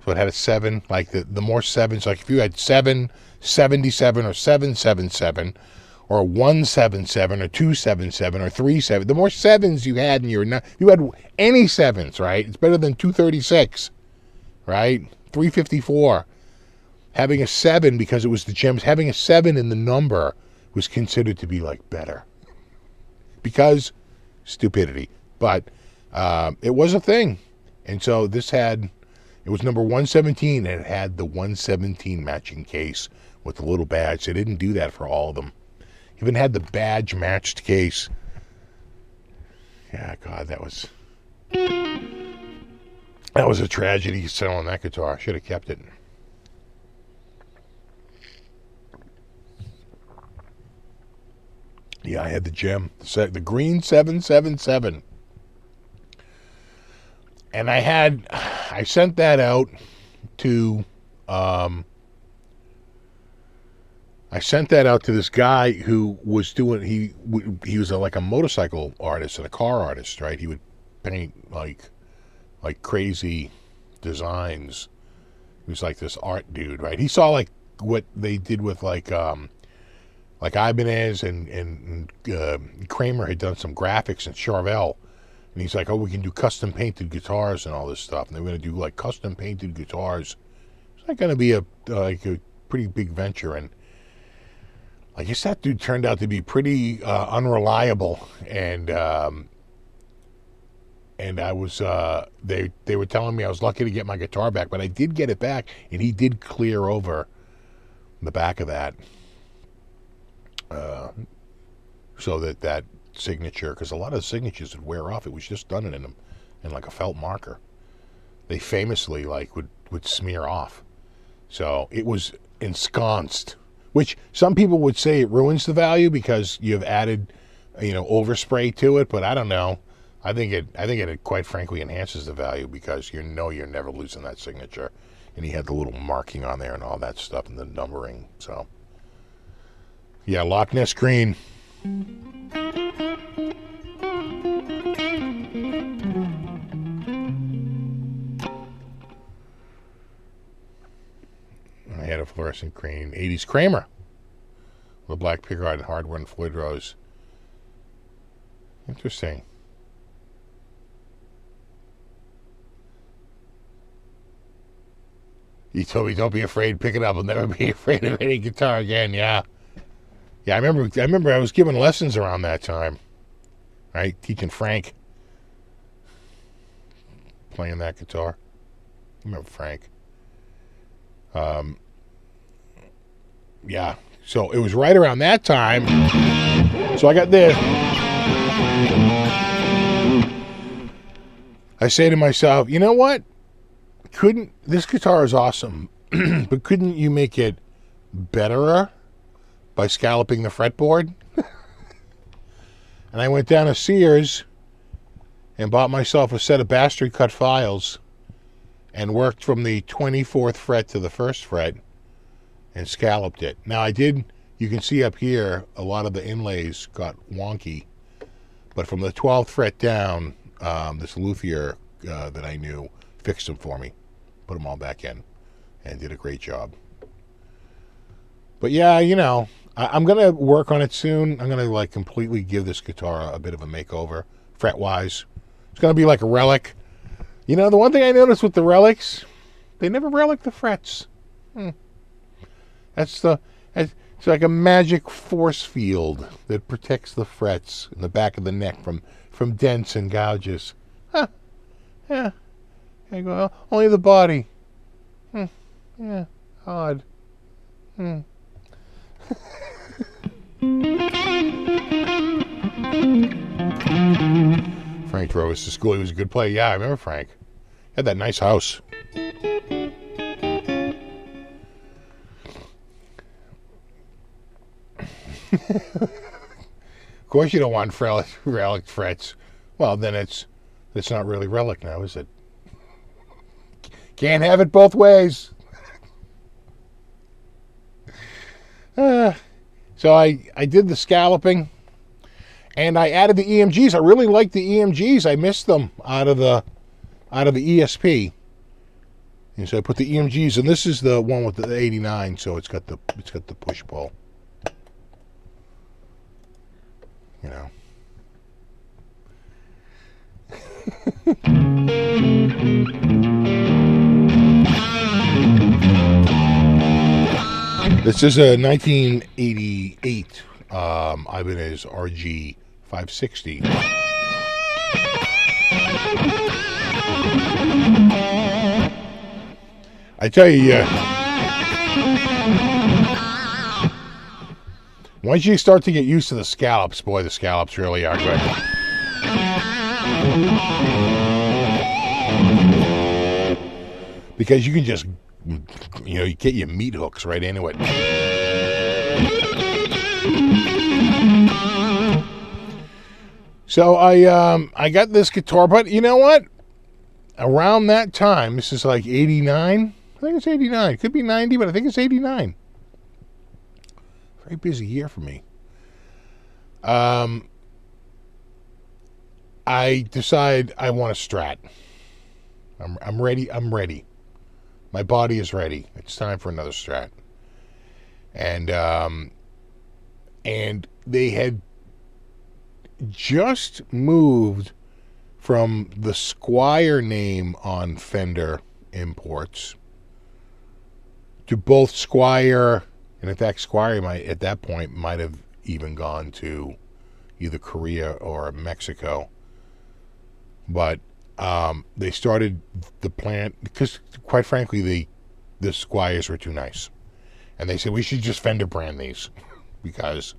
So it had a seven. Like the, the more sevens, like if you had seven, 77 or 777 or 177 or 277 or 37, the more sevens you had in your, you had any sevens, right? It's better than 236, right? 354. Having a seven because it was the JEMs, having a seven in the number was considered to be like better because stupidity. But uh, it was a thing. And so this had, it was number 117 and it had the 117 matching case with the little badge. They didn't do that for all of them. Even had the badge matched case. Yeah, God, that was that was a tragedy selling that guitar. I should have kept it. Yeah, I had the JEM, the, the green 777. And I had, I sent that out to, um, I sent that out to this guy who was doing, he, he was a, like a motorcycle artist and a car artist, right? He would paint like, like crazy designs. He was like this art dude, right? He saw like what they did with like, um, like Ibanez and and uh, Kramer had done some graphics in Charvel, and he's like, "Oh, we can do custom painted guitars and all this stuff." And they're going to do like custom painted guitars. It's not going to be a like a pretty big venture, and I guess that dude turned out to be pretty uh, unreliable, and um, and I was uh, they they were telling me I was lucky to get my guitar back, but I did get it back, and he did clear over the back of that uh, so that that signature, because a lot of the signatures would wear off. It was just done in them in like a felt marker. They famously like would would smear off. So it was ensconced, which some people would say it ruins the value because you've added, you know, overspray to it. But I don't know. I think it. I think it quite frankly enhances the value because you know you're never losing that signature, and he had the little marking on there and all that stuff and the numbering. So. Yeah, Loch Ness Green. I had a fluorescent green. 80s Kramer. The black pickguard and hardwood and Floyd Rose. Interesting. He told me don't be afraid, pick it up. I'll never <laughs> be afraid of any guitar again. Yeah. Yeah, I remember. I remember I was giving lessons around that time, right? Teaching Frank playing that guitar. I remember Frank. Um, yeah. So it was right around that time. So I got this. I say to myself, you know what? Couldn't this guitar is awesome, <clears throat> but couldn't you make it betterer? by scalloping the fretboard. and I went down to Sears and bought myself a set of bastard cut files and worked from the 24th fret to the first fret and scalloped it. Now I did, you can see up here, a lot of the inlays got wonky, but from the 12th fret down, um, this luthier uh, that I knew fixed them for me, put them all back in, and did a great job. But yeah, you know, I, am gonna work on it soon. I'm gonna like completely give this guitar a bit of a makeover, fret wise. It's gonna be like a relic. You know, the one thing I noticed with the relics, they never relic the frets. Hmm. That's the it's like a magic force field that protects the frets in the back of the neck from from dents and gouges. Huh. Yeah. I go, only the body. Hmm. Yeah. Odd. Hmm. <laughs> Frank drove us to school. He was a good player. Yeah, I remember Frank. He had that nice house. Of course, you don't want relic, relic frets. Well, then it's it's not really relic now, is it? Can't have it both ways. uh, so I, I did the scalloping and I added the EMGs. I really like the EMGs. I missed them out of the out of the ESP. And so I put the EMGs, and this is the one with the 89, so it's got the it's got the push pull. You know. this is a 1988 um, Ibanez RG 560. I tell you, uh, once you start to get used to the scallops, boy, the scallops really are good. Because you can just, you know, you get your meat hooks right into it. So I um I got this guitar, but you know what? Around that time, this is like 89. I think it's 89. It could be 90, but I think it's 89. Very busy year for me. Um, I decide I want a strat. I'm, I'm ready. I'm ready. My body is ready. It's time for another strat. And um, and they had just moved from the Squier name on Fender imports to both Squier, and in fact, Squier might at that point might have even gone to either Korea or Mexico. But um, they started the plant because, quite frankly, the the Squiers were too nice, and they said we should just Fender brand these <laughs> because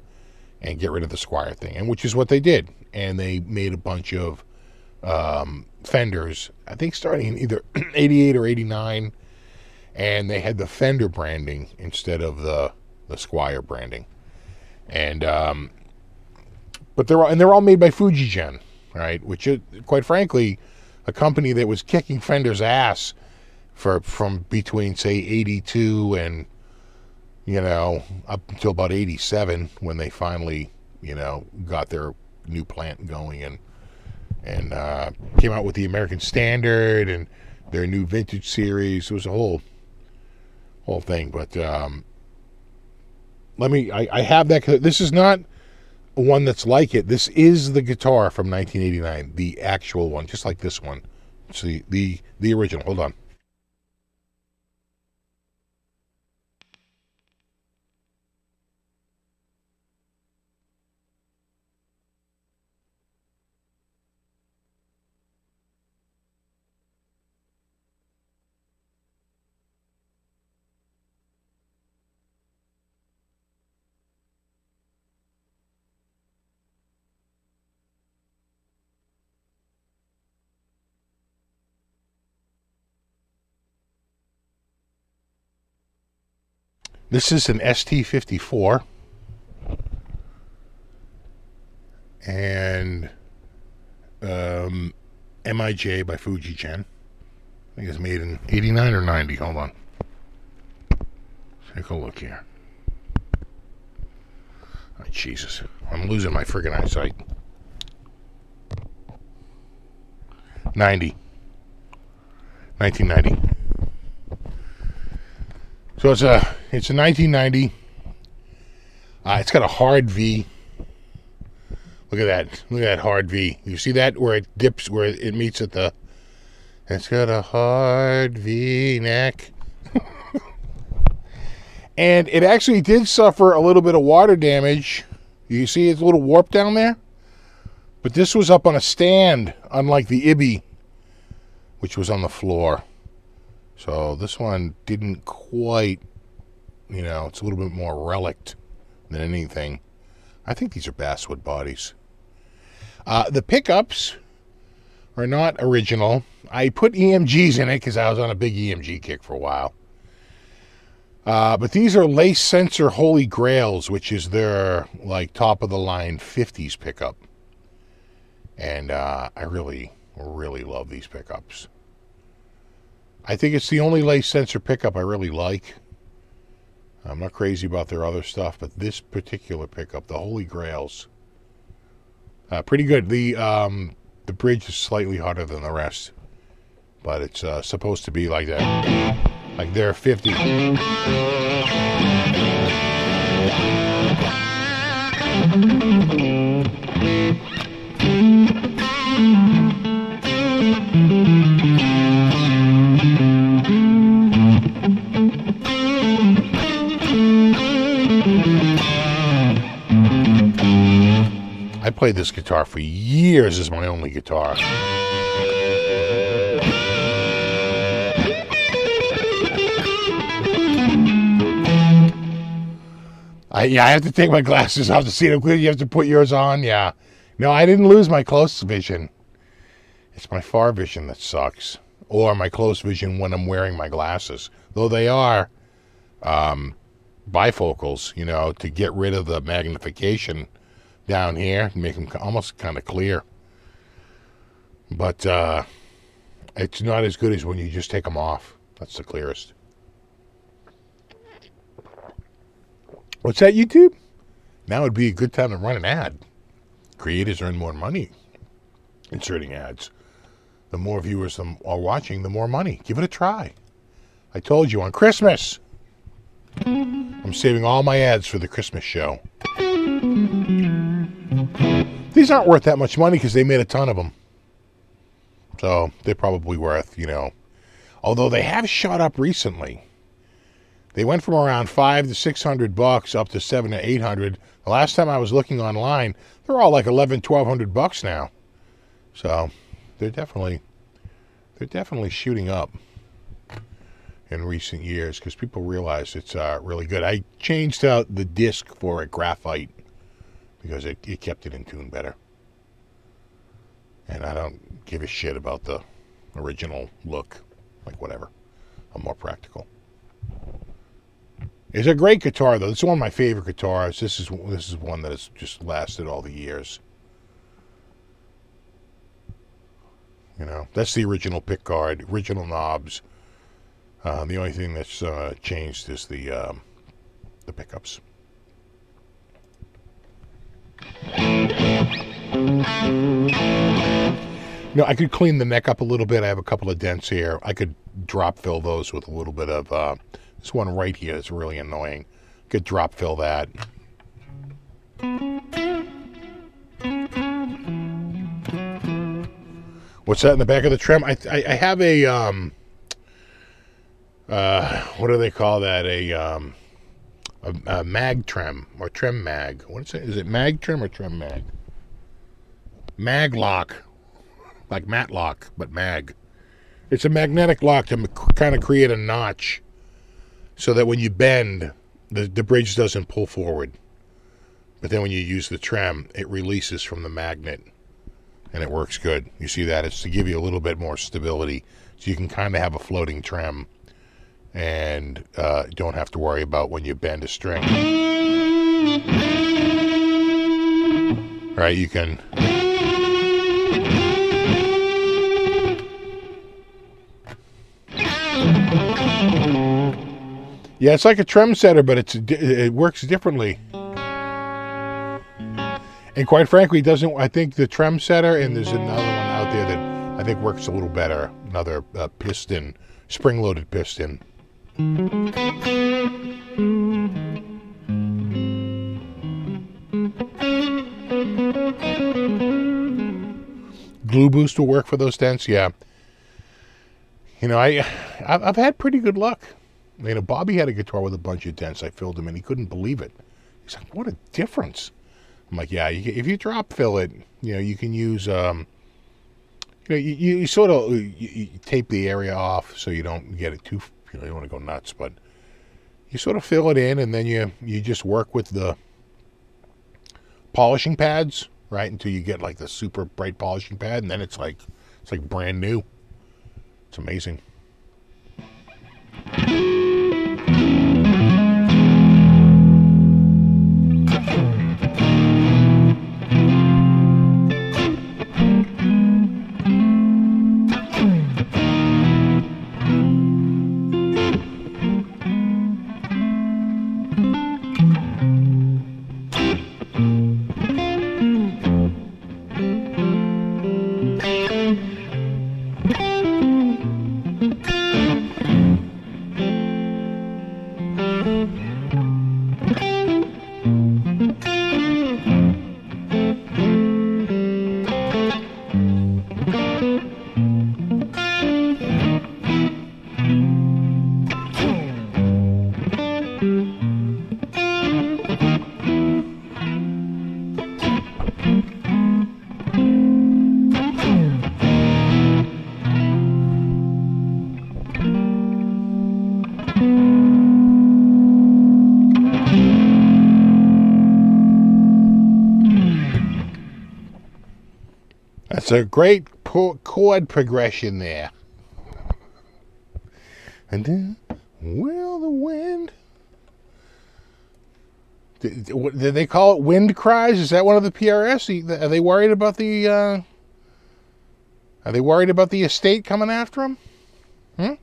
and get rid of the Squier thing, and which is what they did, and they made a bunch of um, Fenders. I think starting in either <clears throat> '88 or '89 and they had the Fender branding instead of the the Squier branding, and um, but they're all, and they're all made by Fujigen, right? Which is quite frankly a company that was kicking Fender's ass for from between say 82 and you know up until about 87 when they finally you know got their new plant going and and uh, came out with the American Standard and their new vintage series. It was a whole whole thing. But um, let me. I, I have that. This is not one that's like it. This is the guitar from 1989, the actual one, just like this one. See the the original. Hold on. This is an ST54. And um, MIJ by Fujigen. I think it's made in 89 or 90. Hold on. Take a look here. Oh, Jesus. I'm losing my friggin' eyesight. 90. 1990. So it's a it's a 1990. Uh, it's got a hard V. Look at that! Look at that hard V. You see that where it dips, where it meets at the. It's got a hard V neck. <laughs> and it actually did suffer a little bit of water damage. You see it's a little warped down there? But this was up on a stand, unlike the Ibby, which was on the floor. So this one didn't quite, you know, it's a little bit more relict than anything. I think these are basswood bodies. Uh, the pickups are not original. I put EMGs in it because I was on a big EMG kick for a while. Uh, but these are Lace Sensor Holy Grails, which is their like top of the line 50s pickup. And uh, I really, really love these pickups. I think it's the only lace sensor pickup I really like. I'm not crazy about their other stuff, but this particular pickup, the Holy Grails, Uh, pretty good. The um, the bridge is slightly harder than the rest, but it's uh, supposed to be like that. Like they're 50. I played this guitar for years as my only guitar. I, yeah, I have to take my glasses off to see them clearly. You have to put yours on. Yeah. No, I didn't lose my close vision. It's my far vision that sucks. Or my close vision when I'm wearing my glasses. Though they are um, bifocals, you know, to get rid of the magnification down here, make them almost kind of clear. But uh, it's not as good as when you just take them off. That's the clearest. What's that, YouTube? Now would be a good time to run an ad. Creators earn more money inserting ads. The more viewers are watching, the more money. Give it a try. I told you on Christmas. I'm saving all my ads for the Christmas show. These aren't worth that much money because they made a ton of them. So they're probably worth, you know, although they have shot up recently. They went from around five to six hundred bucks up to seven to eight hundred. The last time I was looking online, they're all like eleven, twelve hundred bucks now. So they're definitely they're definitely shooting up in recent years because people realize it's uh, really good. I changed out the disc for a graphite because it, it kept it in tune better. And I don't give a shit about the original look. Like, whatever. I'm more practical. It's a great guitar, though. It's one of my favorite guitars. This is this is one that has just lasted all the years. You know, that's the original pick guard, original knobs. Uh, the only thing that's uh, changed is the um, the pickups. Know, I could clean the neck up a little bit. I have a couple of dents here. I could drop fill those with a little bit of uh, this one right here is really annoying. Could drop fill that. What's that in the back of the trem? I I, I have a um uh what do they call that? A um a, a mag trem or trem mag. What is it? Is it mag trem or trem mag? Mag lock, like matlock, but mag. It's a magnetic lock to kind of create a notch so that when you bend, the, the bridge doesn't pull forward. But then when you use the trem, it releases from the magnet and it works good. You see that? It's to give you a little bit more stability so you can kind of have a floating trem and uh, don't have to worry about when you bend a string. Right, you can Yeah, it's like a trem setter, but it's it works differently. And quite frankly, doesn't I think the trem setter and there's another one out there that I think works a little better. Another uh, piston, spring-loaded piston. Glu Boost will work for those dents, yeah. You know, I I've had pretty good luck. You know, Bobby had a guitar with a bunch of dents. I filled him, and he couldn't believe it. He's like, "What a difference!" I'm like, "Yeah, you, if you drop fill it, you know, you can use, um, you know, you, you sort of you, you tape the area off so you don't get it too, you know, you want to go nuts, but you sort of fill it in, and then you you just work with the polishing pads, right, until you get like the super bright polishing pad, and then it's like it's like brand new. It's amazing. It's a great chord progression there. And then, will the wind. Did, they call it wind cries? Is that one of the PRS? Are they worried about the? Uh, are they worried about the estate coming after them? Hmm.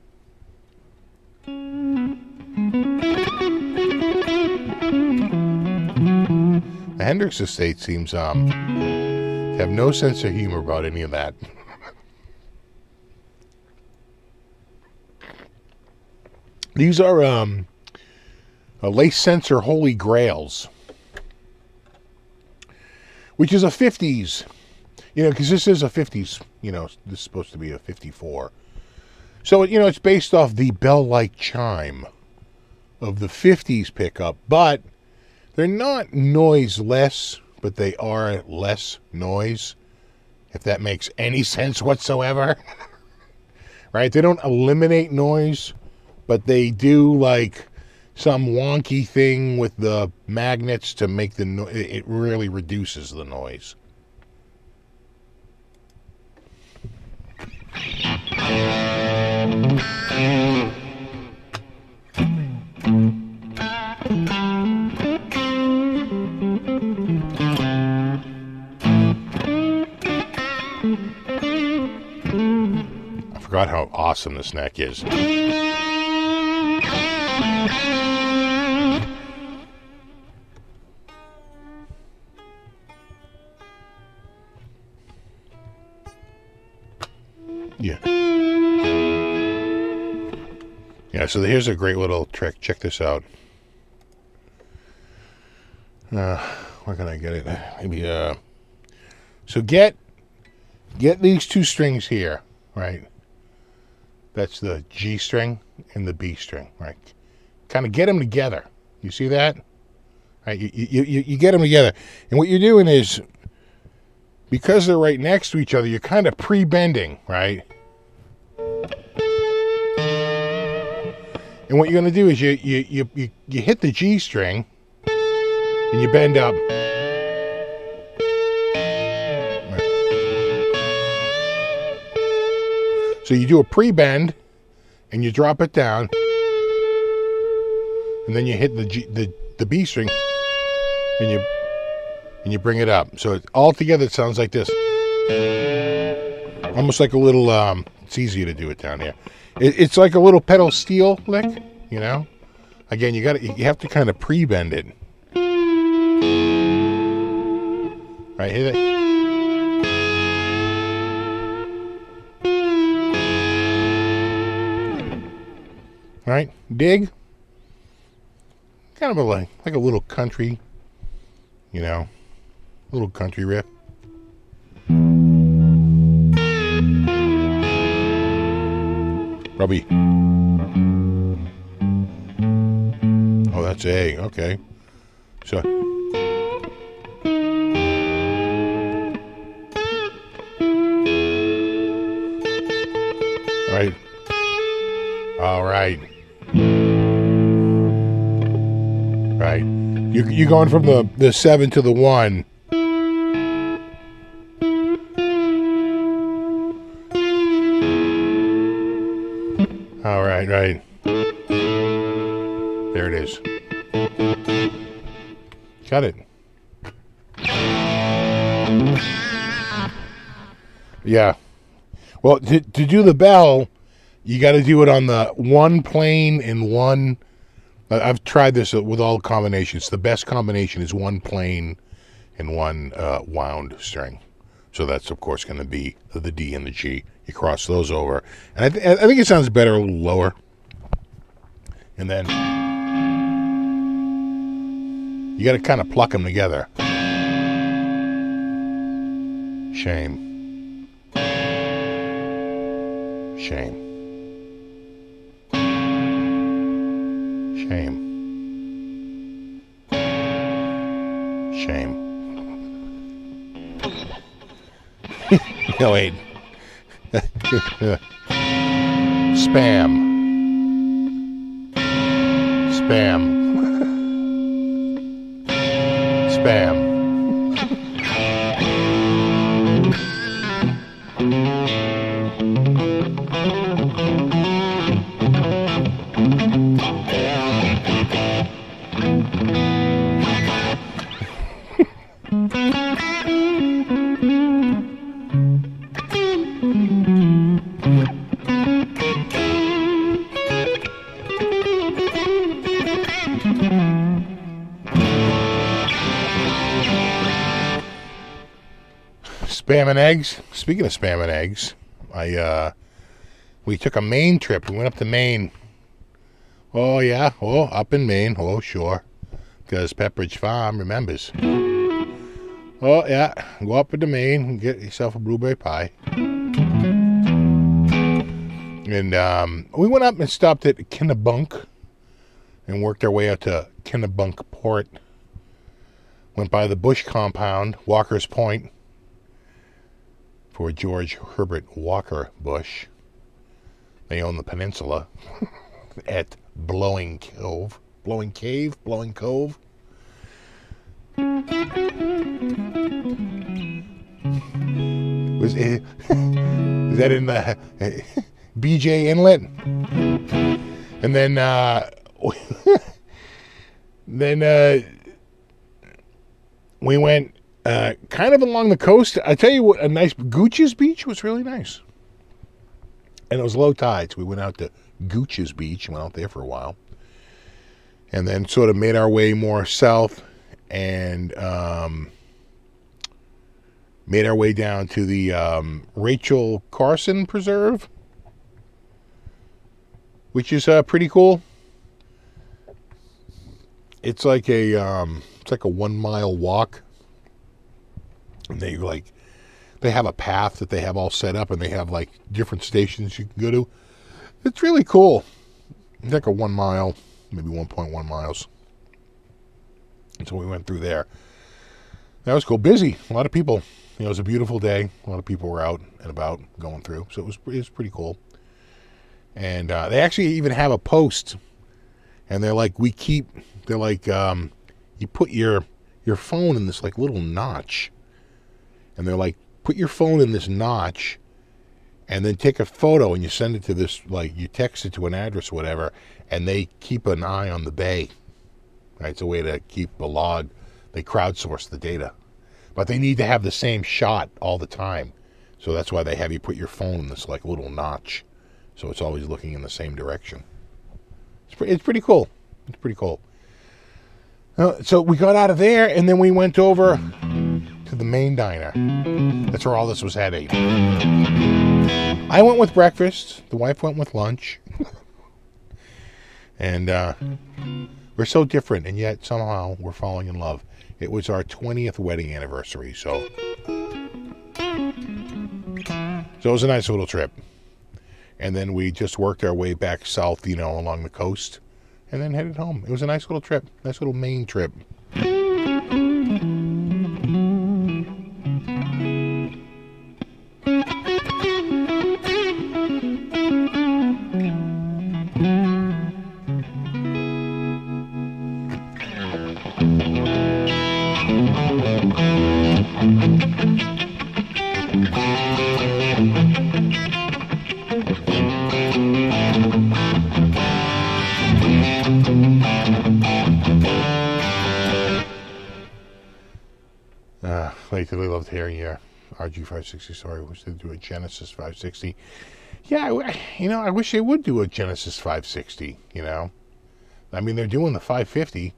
The Hendrix estate seems um have no sense of humor about any of that. <laughs> These are um, a lace sensor holy grails, which is a 50s, you know, because this is a 50s, you know, this is supposed to be a 54. So, you know, it's based off the bell like chime of the 50s pickup, but they're not noiseless, but they are less noise, if that makes any <laughs> sense whatsoever. right? They don't eliminate noise but they do like some wonky thing with the magnets to make the no- it really reduces the noise. Forgot how awesome this neck is. Yeah. Yeah, so here's a great little trick. Check this out. Uh, where can I get it? Maybe, uh, so get, get these two strings here, right? That's the G string and the B string, right? Kind of get them together. You see that? Right? You, you, you, get them together. And what you're doing is, because they're right next to each other, you're kind of pre-bending, right? And what you're going to do is you, you, you, you hit the G string and you bend up. So you do a pre-bend and you drop it down and then you hit the G, the the B string and you and you bring it up. So it, all together it sounds like this. Almost like a little um it's easier to do it down here. It, it's like a little pedal steel lick, you know? Again, you gotta, you have to kind of pre-bend it. Right, that? Right? Dig. Kind of a like, like a little country, you know, little country riff. Robbie. Oh, that's A. Okay. So. All right. All right. Right. You you going from the the seven to the one. All right, right. There it is. Got it. Yeah. Well, to, to do the bell, you got to do it on the one plane and one. I've tried this with all combinations. The best combination is one plane and one uh, wound string. So that's of course going to be the D and the G. You cross those over, and I, th- I think it sounds better a little lower. And then you got to kind of pluck them together. Shame. Shame. Shame. Shame. <laughs> no, wait. <laughs> Spam. Spam. <laughs> Spam. Spam and eggs. Speaking of spam and eggs, I uh, we took a Maine trip. We went up to Maine. Oh yeah, oh up in Maine. Oh sure, because Pepperidge Farm remembers. Oh yeah, go up into Maine and get yourself a blueberry pie. And um, we went up and stopped at Kennebunk and worked our way out to Kennebunkport. Went by the Bush compound, Walker's Point, for George Herbert Walker Bush. They own the peninsula <laughs> at Blowing Cove. Blowing Cave? Blowing Cove? Was it, <laughs> is that in the <laughs> BJ Inlet? And then, uh, then uh, we went uh, kind of along the coast. I tell you what, a nice Gooch's Beach was really nice, and it was low tides. We went out to Gooch's Beach, went out there for a while, and then sort of made our way more south and um, made our way down to the um, Rachel Carson Preserve, which is uh, pretty cool. It's like a um, it's like a one mile walk. And they like they have a path that they have all set up, and they have like different stations you can go to. It's really cool. It's like a one mile, maybe 1.1 miles. And so we went through there. That was cool. Busy. A lot of people. You know, it was a beautiful day. A lot of people were out and about going through. So it was, it was pretty cool. And uh, they actually even have a post. And they're like, we keep, they're like, um, you put your your phone in this like little notch. And they're like, put your phone in this notch and then take a photo and you send it to this like you text it to an address whatever and they keep an eye on the bay. Right? It's a way to keep a log. They crowdsource the data. But they need to have the same shot all the time. So that's why they have you put your phone in this like little notch. So it's always looking in the same direction. It's, pre- it's pretty cool. It's pretty cool. Uh, so we got out of there and then we went over to the Maine Diner that's where all this was heading I went with breakfast. The wife went with lunch. <laughs> and uh, we're so different, and yet somehow we're falling in love. It was our 20th wedding anniversary, so. So it was a nice little trip. And then we just worked our way back south, you know, along the coast, and then headed home. It was a nice little trip, nice little Maine trip. Lately loved hearing your RG560 story. Wish they'd do a Genesis 560. Yeah, I- you know, I wish they would do a Genesis 560, you know. I mean, they're doing the 550.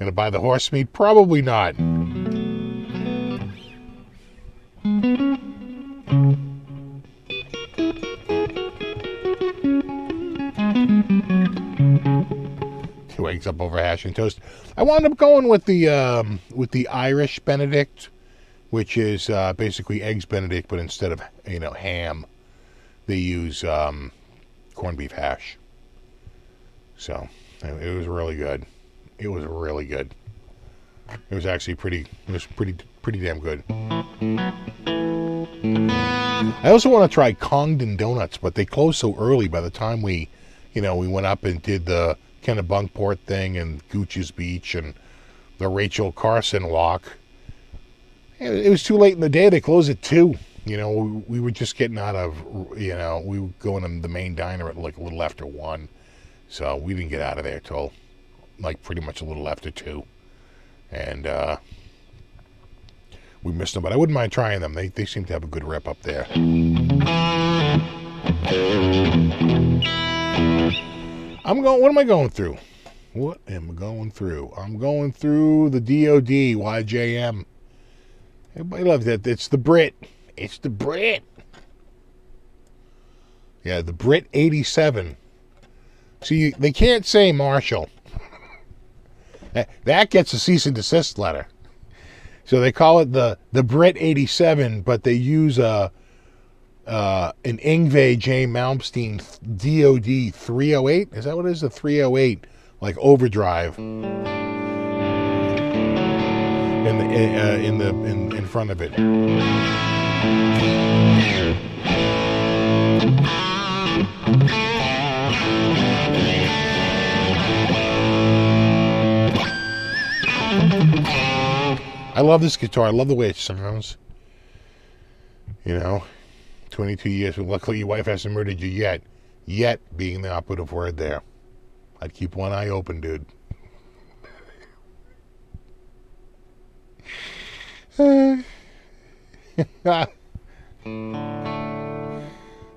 Gonna buy the horse meat? Probably not. Eggs up over hash and toast. I wound up going with the um, with the Irish Benedict, which is uh, basically eggs Benedict, but instead of you know ham, they use um, corned beef hash. So it it was really good. It was really good. It was actually pretty. It was pretty pretty damn good. I also want to try Congdon Donuts, but they closed so early. By the time we, you know, we went up and did the Kennebunkport thing and Gooch's Beach and the Rachel Carson walk, it was too late in the day. They closed at two. You know, we, we were just getting out of, you know, we were going to the Maine Diner at like a little after one, so we didn't get out of there till like pretty much a little after two, and uh, we missed them. But I wouldn't mind trying them. They they seem to have a good rep up there. I'm going. What am I going through? What am I going through? I'm going through the DOD YJM. Everybody loves that. It's the Brit. It's the Brit. Yeah, the Brit 87. See, they can't say Marshall. that gets a cease and desist letter. So they call it the the Brit 87, but they use a uh, an Yngwie J. Malmsteen DOD 308. Is that what it is? The 308, like overdrive. In the uh, in the in, in front of it. I love this guitar. I love the way it sounds. You know, 22 years. But luckily, your wife hasn't murdered you yet. Yet being the operative word there. I'd keep one eye open, dude. <laughs>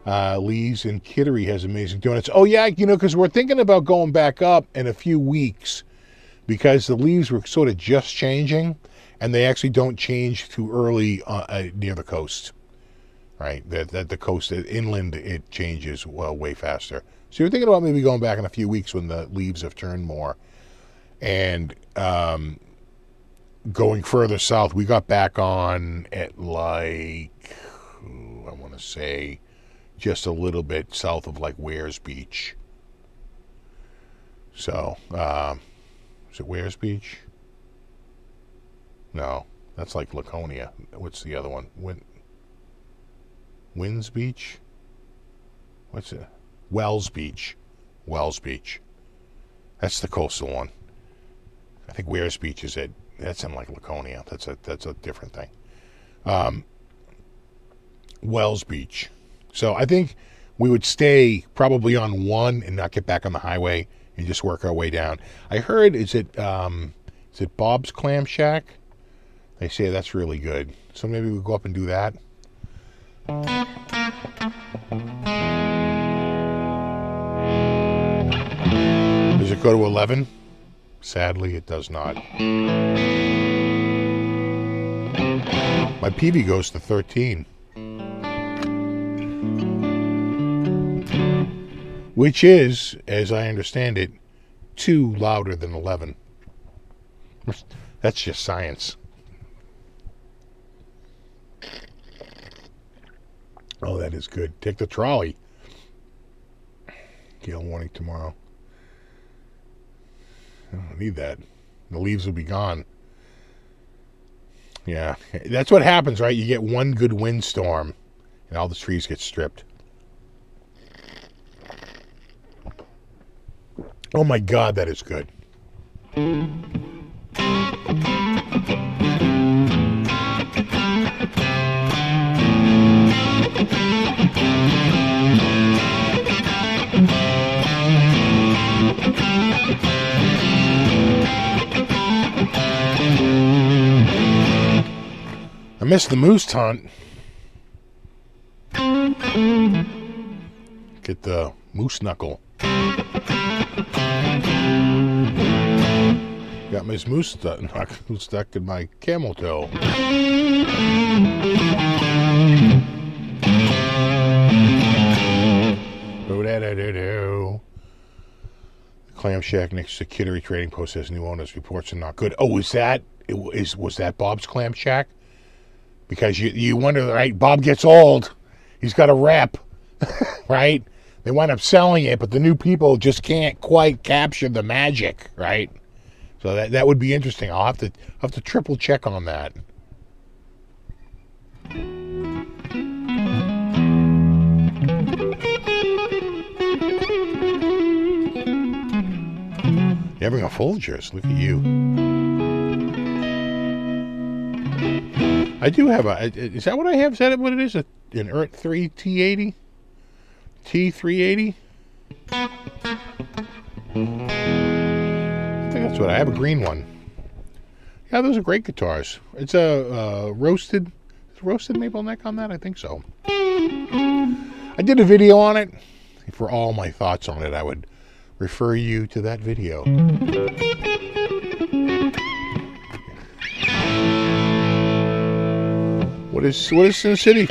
uh, Lee's in Kittery has amazing donuts. Oh, yeah, you know, because we're thinking about going back up in a few weeks because the leaves were sort of just changing and they actually don't change too early uh, uh, near the coast, right? That, that the coast, inland, it changes well, way faster. So you're thinking about maybe going back in a few weeks when the leaves have turned more. And um, going further south, we got back on at like, I want to say, just a little bit south of like Weirs Beach. So, uh, is it Weirs Beach? No, that's like Laconia. What's the other one? Win- Winds Beach? What's it? Wells Beach. Wells Beach. That's the coastal one. I think Weirs Beach is it. That's in like Laconia. That's a that's a different thing. Um, Wells Beach. So I think we would stay probably on one and not get back on the highway and just work our way down. I heard is it um, is it Bob's Clam Shack? They say that's really good. So maybe we'll go up and do that. Does it go to 11? Sadly, it does not. My PV goes to 13. Which is, as I understand it, two louder than 11. That's just science. Oh, that is good. Take the trolley. Gale warning tomorrow. I don't need that. The leaves will be gone. Yeah, that's what happens, right? You get one good windstorm, and all the trees get stripped. Oh my God, that is good. Missed the moose hunt. Get the moose knuckle. Got my moose stuck, stuck <laughs> in my camel toe. Clam Shack next to Kittery Trading Post has new owners. Reports are not good. Oh, is that is was that Bob's Clam Shack? Because you you wonder, right? Bob gets old. He's got a rep, <laughs> right? They wind up selling it, but the new people just can't quite capture the magic, right? So that that would be interesting. I'll have to I'll have to triple check on that. You're having a Folgers. Look at you. I do have a. Is that what I have? Is that what it is? A, an Eart 3 T80? T380? I think that's what I have. A green one. Yeah, those are great guitars. It's a uh, roasted, roasted maple neck on that. I think so. I did a video on it. For all my thoughts on it, I would refer you to that video. What is what is Sin City?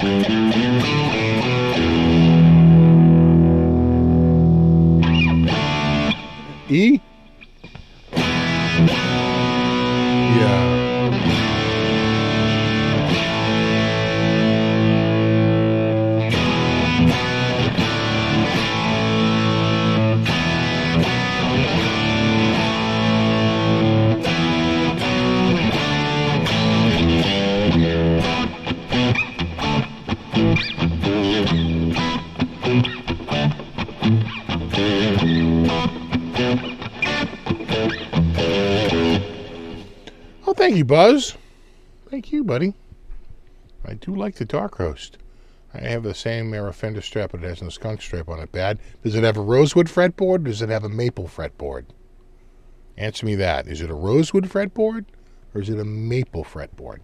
E? Yeah. You, Buzz. Thank you, buddy. I do like the dark roast. I have the same Era fender strap, but it has no skunk strap on it. Bad. Does it have a rosewood fretboard? Does it have a maple fretboard? Answer me that. Is it a rosewood fretboard or is it a maple fretboard?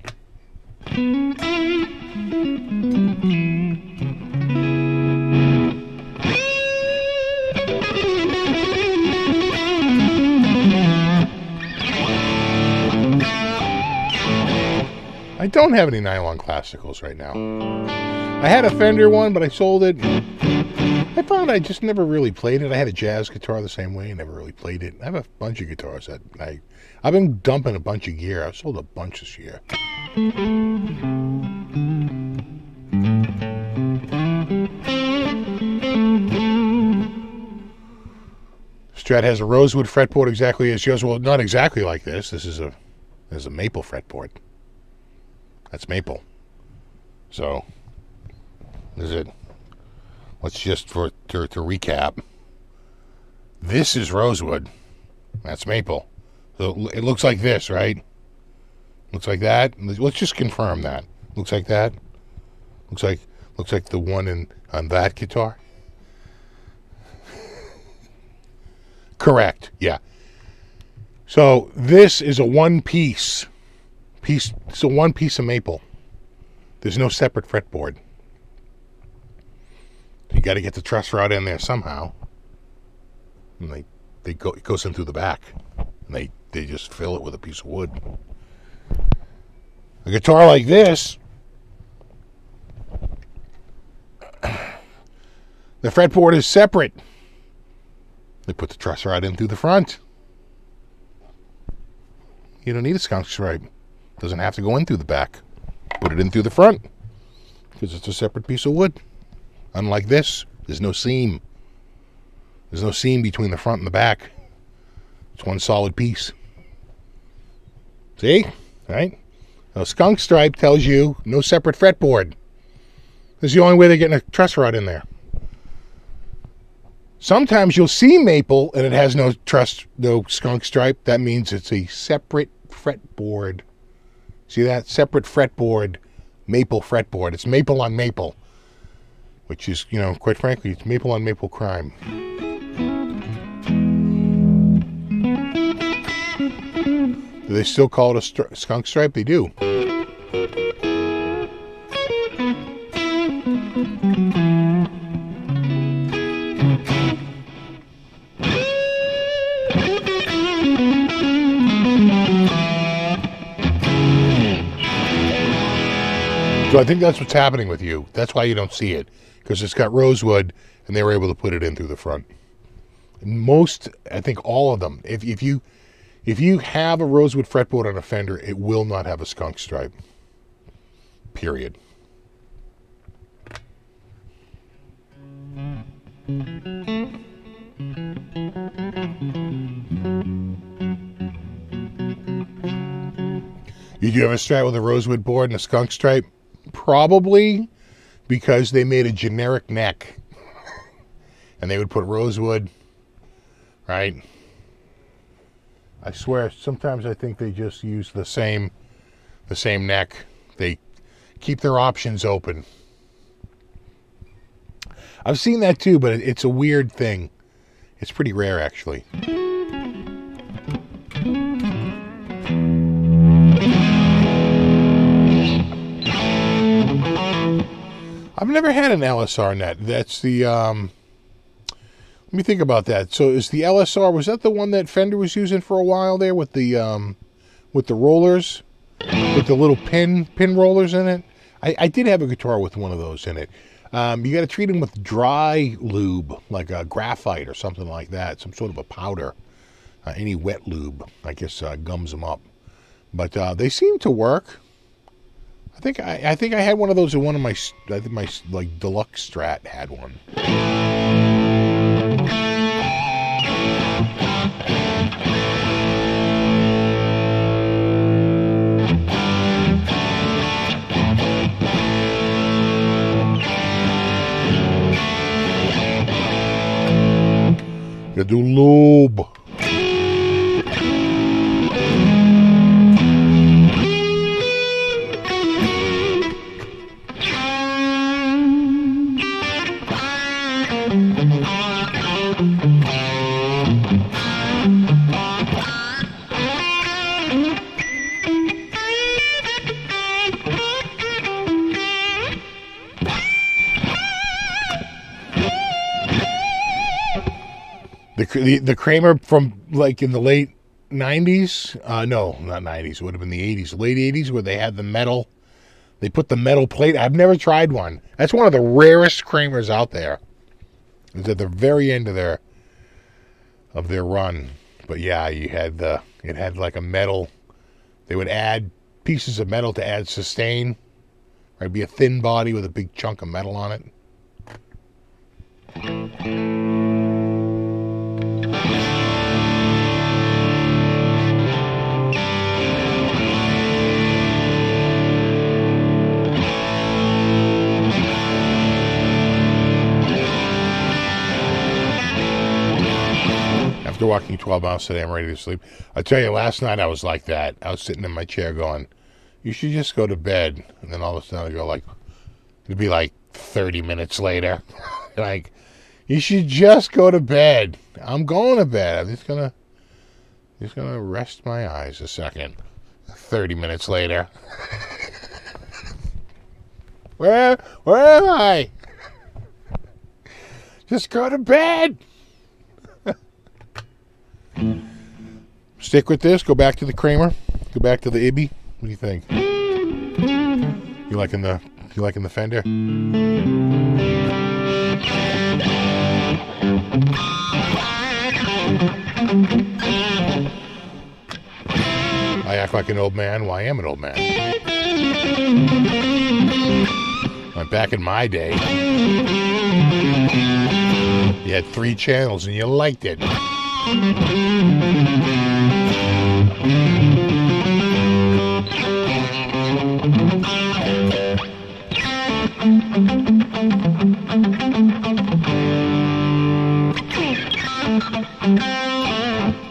I don't have any nylon classicals right now. I had a Fender one, but I sold it. I found I just never really played it. I had a jazz guitar the same way, never really played it. I have a bunch of guitars that I I've been dumping a bunch of gear. I've sold a bunch this year. Strat has a rosewood fretboard exactly as yours. Well, not exactly like this. This is a this is a maple fretboard. That's maple. So, is it? Let's just for to, to recap. This is rosewood. That's maple. So it looks like this, right? Looks like that. Let's just confirm that. Looks like that. Looks like looks like the one in on that guitar. <laughs> Correct. Yeah. So this is a one piece piece. A one piece of maple. There's no separate fretboard. You got to get the truss rod in there somehow. And they they go it goes in through the back, and they they just fill it with a piece of wood. A guitar like this, <clears throat> the fretboard is separate. They put the truss rod in through the front. You don't need a skunk stripe. Doesn't have to go in through the back. Put it in through the front because it's a separate piece of wood. Unlike this, there's no seam. There's no seam between the front and the back. It's one solid piece. See? Right? A skunk stripe tells you no separate fretboard. This is the only way they're getting a truss rod in there. Sometimes you'll see maple and it has no truss, no skunk stripe. That means it's a separate fretboard. See that? Separate fretboard, maple fretboard. It's maple on maple, which is, you know, quite frankly, it's maple on maple crime. Do they still call it a skunk stripe? They do. So I think that's what's happening with you. That's why you don't see it because it's got rosewood, and they were able to put it in through the front. Most, I think, all of them. If if you if you have a rosewood fretboard on a Fender, it will not have a skunk stripe. Period. You do have a Strat with a rosewood board and a skunk stripe? Probably because they made a generic neck. and they would put rosewood, right? I swear, sometimes I think they just use the same the same neck. They keep their options open. I've seen that too, but it's a weird thing. It's pretty rare actually. I've never had an LSR nut. That's the um Let me think about that. So is the LSR was that the one that Fender was using for a while there with the um with the rollers with the little pin pin rollers in it? I, I did have a guitar with one of those in it. Um, you got to treat them with dry lube, like a graphite or something like that, some sort of a powder. Uh, any wet lube, I guess, uh, gums them up. But uh, they seem to work. I think I, I think I had one of those in one of my I think my like deluxe Strat had one. You do lube. The, the the Kramer from like in the late '90s. Uh, no, not '90s. It would have been the '80s, late '80s, where they had the metal. They put the metal plate. I've never tried one. That's one of the rarest Kramers out there. It's at the very end of their of their run. But yeah, you had the it had like a metal. They would add pieces of metal to add sustain. It'd be a thin body with a big chunk of metal on it. After walking 12 miles today, I'm ready to sleep. I tell you, last night I was like that. I was sitting in my chair going, you should just go to bed. And then all of a sudden I go like, it'd be like 30 minutes later. <laughs> like, you should just go to bed. I'm going to bed. I'm just gonna, just gonna rest my eyes a second. 30 minutes later. <laughs> where, where am I? <laughs> Just go to bed. Stick with this. Go back to the Kramer. Go back to the Ibby. What do you think? You liking the you liking the Fender? I act like an old man. Well, I am an old man. Like back in my day, you had three channels and you liked it.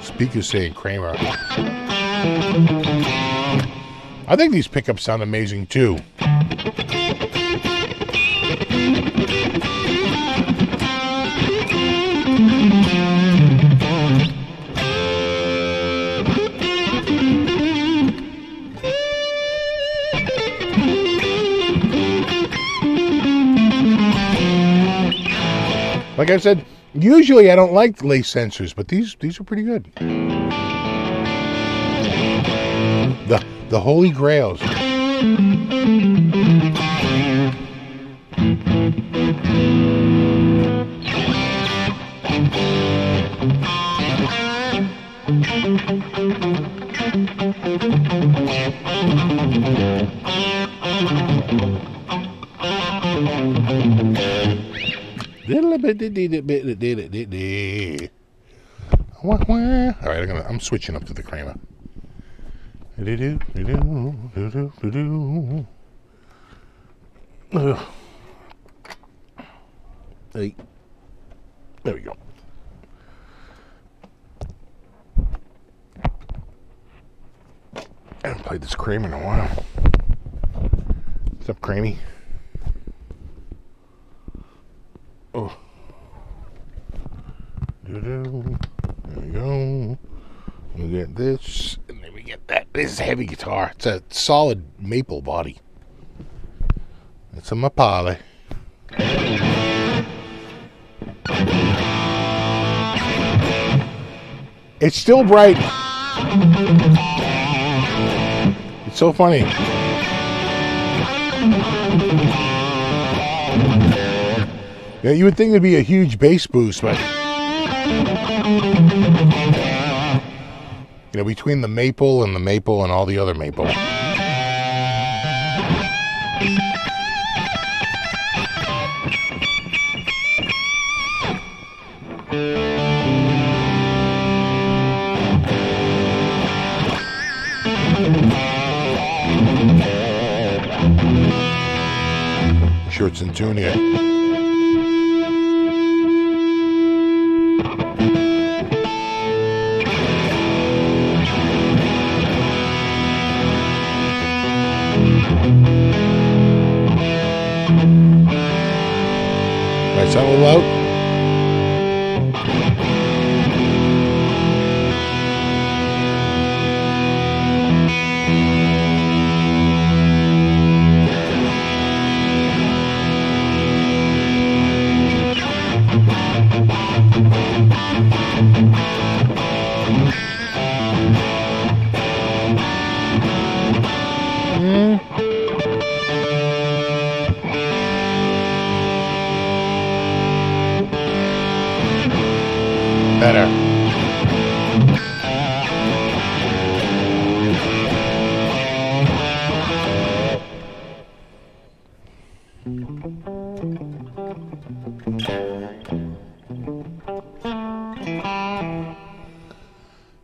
Speakers saying Kramer. I think these pickups sound amazing too. Like I said, usually I don't like lace sensors, but these these are pretty good. The the holy grails. All right, I'm gonna. I'm switching up to the Kramer. Hey, there we go. I haven't played this Kramer in a while. What's up, Crammy? Oh. There we go. We get this, and then we get that. This is a heavy guitar. It's a solid maple body. It's a Mapale. It's still bright. It's so funny. Yeah, you would think it'd be a huge bass boost, but you know, between the maple and the maple and all the other maple. Shirts and tune. Right, sound a Better.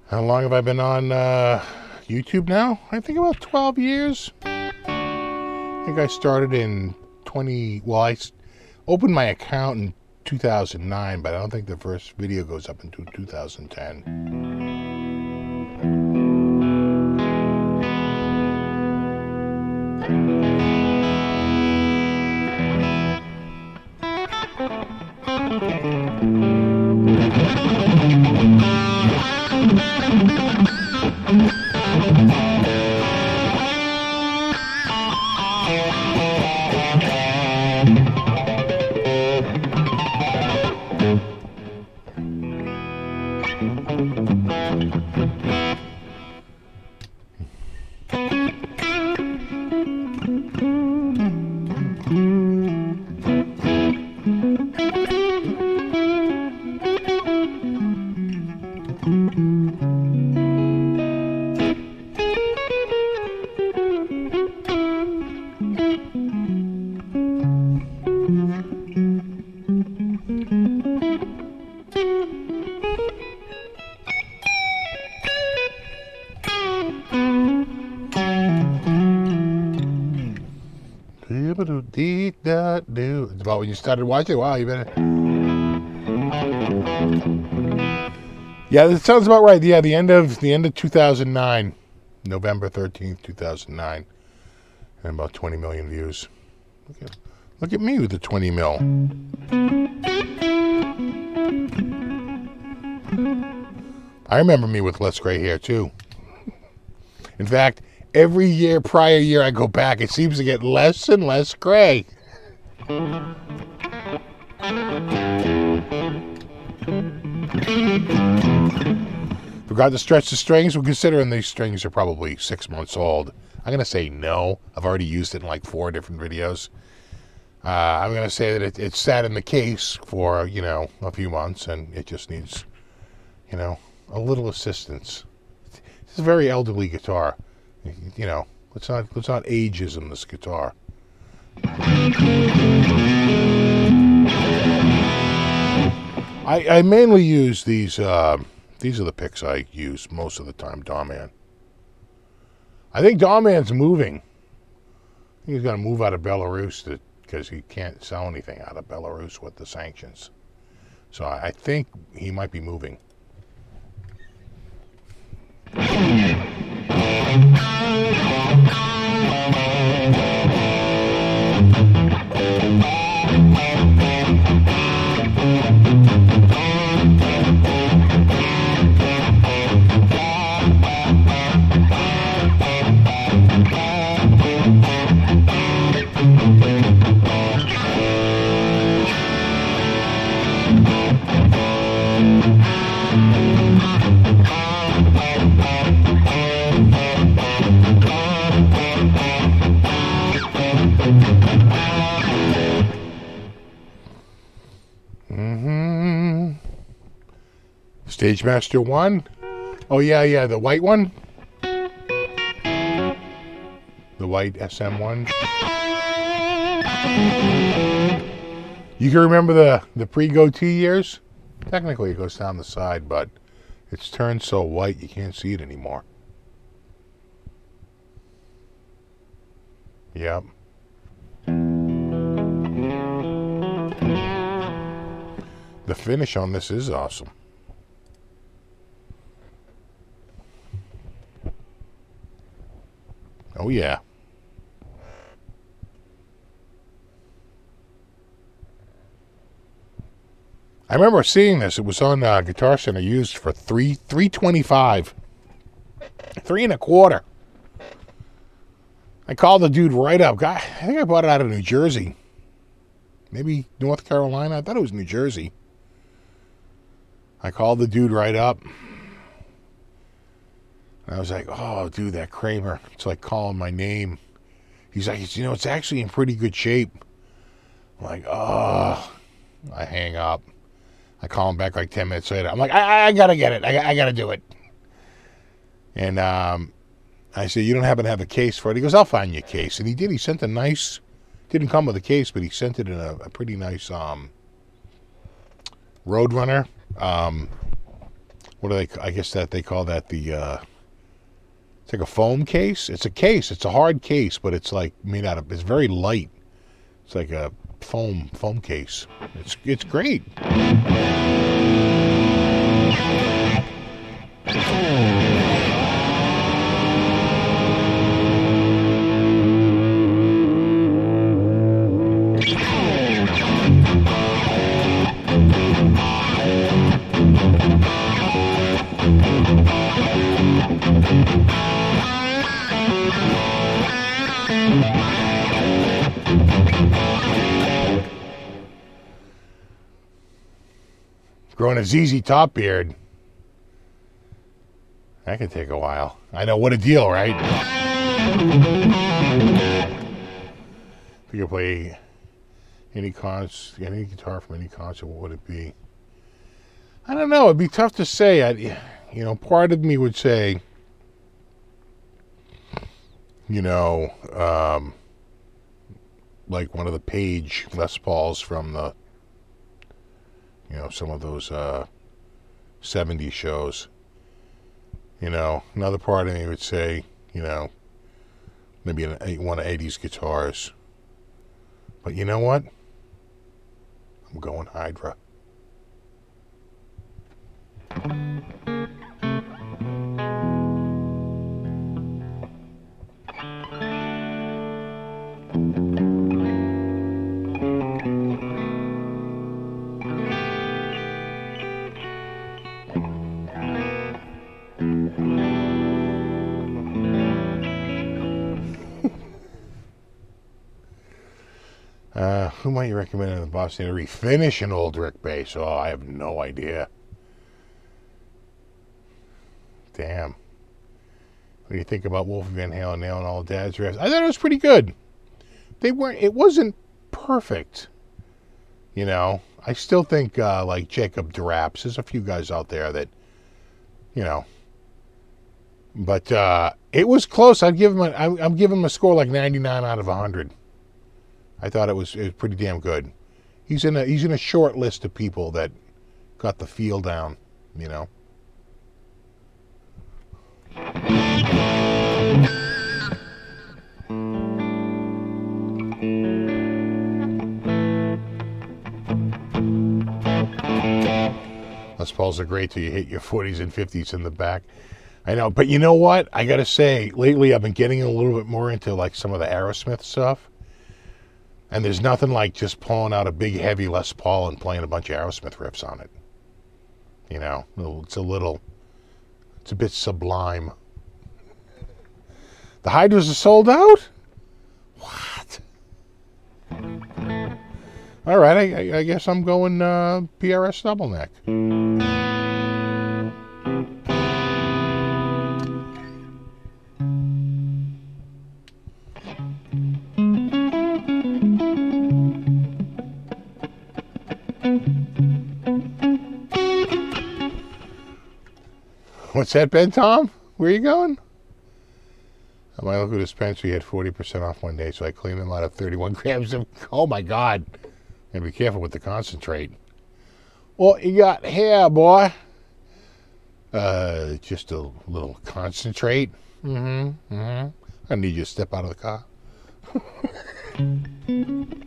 How long have I been on uh, YouTube now? I think about 12 years. I think I started in 20. Well, I opened my account in 2009, but I don't think the first video goes up until 2010. When you started watching. Wow, you've been. Yeah, that sounds about right. Yeah, the end of the end of 2009, November 13th, 2009, and about 20 million views. Look at, look at me with the 20 mil. I remember me with less gray hair too. In fact, every year prior year I go back, it seems to get less and less gray. Forgot to stretch the strings. We're considering these strings are probably six months old, I'm gonna say no. I've already used it in like four different videos. Uh, I'm gonna say that it, it sat in the case for you know a few months, and it just needs, you know, a little assistance. It's a very elderly guitar. You know, let's not let's not ageism this guitar. I, I mainly use these. Uh, these are the picks I use most of the time. Dawman. I think Dawman's moving. I think he's going to move out of Belarus because he can't sell anything out of Belarus with the sanctions. So I think he might be moving. Thank you. Stagemaster 1? Oh, yeah, yeah, the white one? The white SM1? You can remember the, the pre-goatee years? Technically, it goes down the side, but it's turned so white you can't see it anymore. Yep. The finish on this is awesome. Oh, yeah. I remember seeing this. It was on uh, Guitar Center, used for three three twenty five, three and a quarter. I called the dude right up. Guy, I think I bought it out of New Jersey, maybe North Carolina. I thought it was New Jersey. I called the dude right up. And I was like, "Oh, dude, that Kramer. It's like calling my name." He's like, "You know, it's actually in pretty good shape." I'm like, "Oh." I hang up. I call him back like 10 minutes later. I'm like, I, I gotta get it. I, I gotta do it. And um, I said, You don't happen to have a case for it? He goes, I'll find you a case. And he did. He sent a nice, didn't come with a case, but he sent it in a, a pretty nice um, Roadrunner. Um, what do they, I guess that they call that the, uh, it's like a foam case. It's a case. It's a hard case, but it's like made out of, it's very light. It's like a foam foam case. It's it's great. Growing a ZZ Top beard. That could take a while. I know what a deal, right? If you could play any concert, any guitar from any concert, what would it be? I don't know. It'd be tough to say. I, you know, part of me would say, you know, um, like one of the Page Les Pauls from the you know, some of those uh, 70s shows. You know, another part of me would say, you know, maybe an, one of 80s guitars. But you know what? I'm going Hydra. Who might you recommend in the Boston area? Refinish an old Rick bass? Oh, I have no idea. Damn. What do you think about Wolf Van Halen and all dad's riffs? I thought it was pretty good. They weren't. It wasn't perfect. You know, I still think uh, like Jacob Deraps. There's a few guys out there that, you know. But uh, it was close. I'd give him. A, I, I'm giving him a score like 99 out of 100. I thought it was, it was pretty damn good. He's in a he's in a short list of people that got the feel down, you know. Les Pauls are great till you hit your 40s and 50s in the back. I know, but you know what? I got to say, lately I've been getting a little bit more into like some of the Aerosmith stuff. And there's nothing like just pulling out a big heavy Les Paul and playing a bunch of Aerosmith riffs on it. You know, it's a little, it's a bit sublime. The Hydras are sold out? What? All right, I, I guess I'm going uh, PRS double What's that, Ben Tom? Where are you going? At my local dispensary had 40% off one day, so I cleaned them out of 31 <laughs> grams of. Oh my God. And be careful with the concentrate. What you got here, boy? Uh, just a little concentrate. Mm-hmm. Mm-hmm. I need you to step out of the car.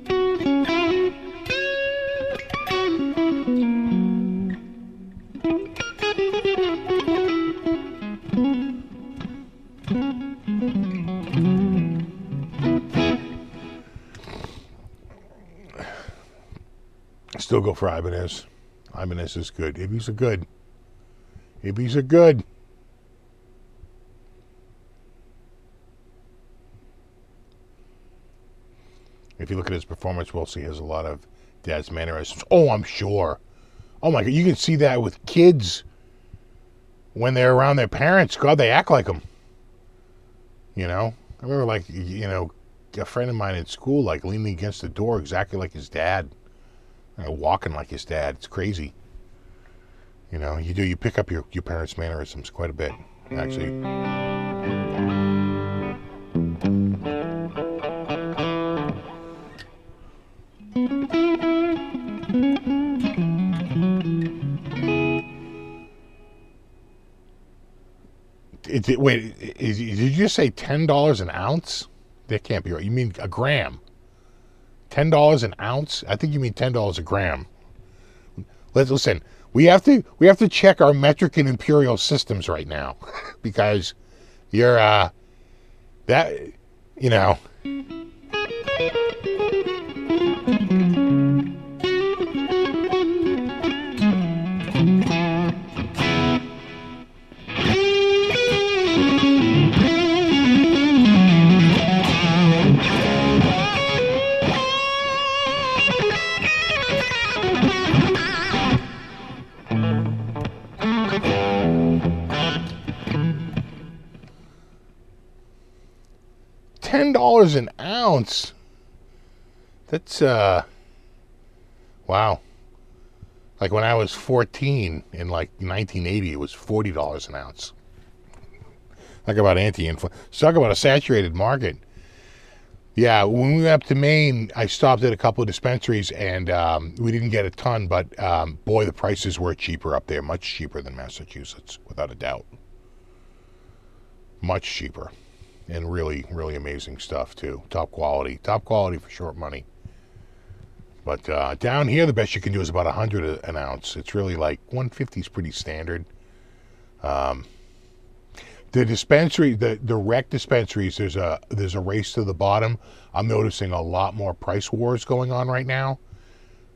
<laughs> Still go for Ibanez. Ibanez is good. Ibis are good. Ibis are good. If you look at his performance, we'll see he has a lot of dad's mannerisms. Oh, I'm sure. Oh my God, you can see that with kids when they're around their parents. God, they act like them. You know, I remember like you know a friend of mine in school like leaning against the door exactly like his dad, know, walking like his dad. It's crazy. You know, you do you pick up your your parents' mannerisms quite a bit, actually. It, it- wait, did you say ten dollars an ounce? That can't be right. You mean a gram? Ten dollars an ounce? I think you mean ten dollars a gram. Let's listen. We have to we have to check our metric and imperial systems right now, <laughs> because you're uh that you know. Ten dollars an ounce. That's uh wow. Like when I was fourteen in like nineteen eighty, it was forty dollars an ounce. Talk about anti-inflation. Talk about a saturated market. Yeah, when we went up to Maine, I stopped at a couple of dispensaries, and um, we didn't get a ton, but um, boy, the prices were cheaper up there, much cheaper than Massachusetts, without a doubt. Much cheaper and really, really amazing stuff too. Top quality, top quality for short money. But uh, down here, the best you can do is about 100 an ounce. It's really like 150 is pretty standard. Um, the dispensary, the the rec dispensaries, there's a there's a race to the bottom. I'm noticing a lot more price wars going on right now.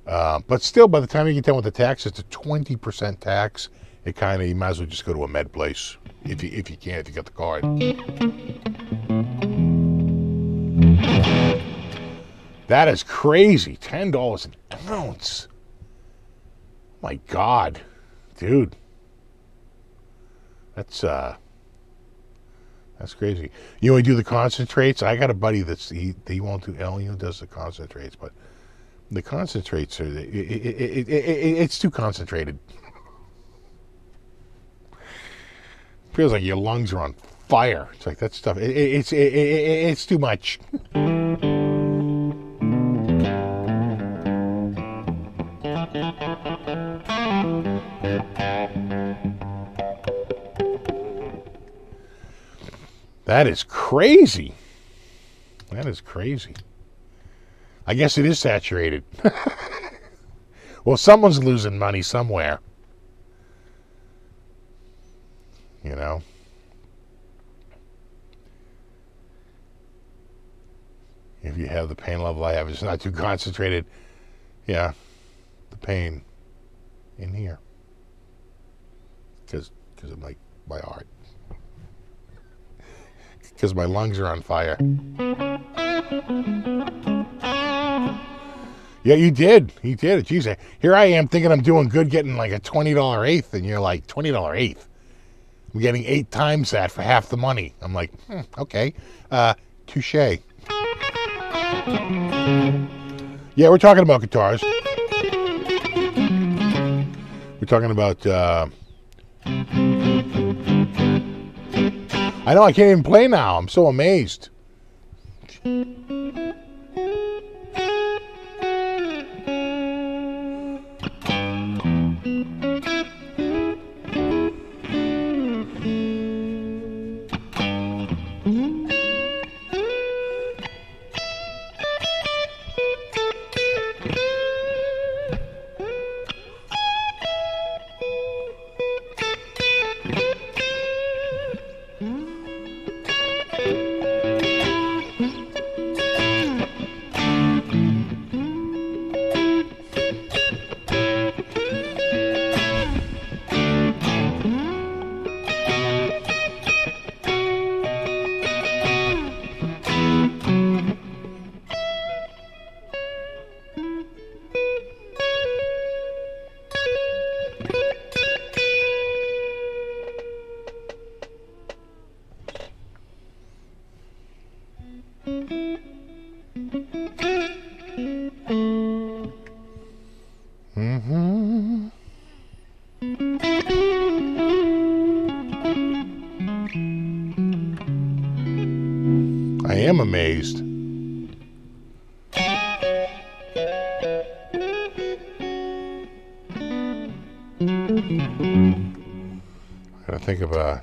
Uh, but still, by the time you get done with the tax, it's a 20% tax. It kind of you might as well just go to a med place if you if you can if you got the card. That is crazy. Ten dollars an ounce. My God, dude. That's uh that's crazy. You only do the concentrates. I got a buddy that's he he won't do. You does the concentrates, but the concentrates are it, it, it, it's too concentrated. Feels like your lungs are on fire. It's like that stuff. It, it, it's it, it, it's too much. That is crazy. That is crazy. I guess it is saturated. <laughs> well, someone's losing money somewhere. You know? If you have the pain level I have, it's not too <laughs> concentrated. Yeah, the pain in here. Because because of my, my heart. <laughs> Because my lungs are on fire. Yeah, you did. You did it. Jeez, here I am thinking I'm doing good getting like a $20 eighth, and you're like, $20 eighth? I'm getting eight times that for half the money. I'm like, hmm, okay. Uh, touche. Yeah, we're talking about guitars. We're talking about. Uh, I know I can't even play now. I'm so amazed.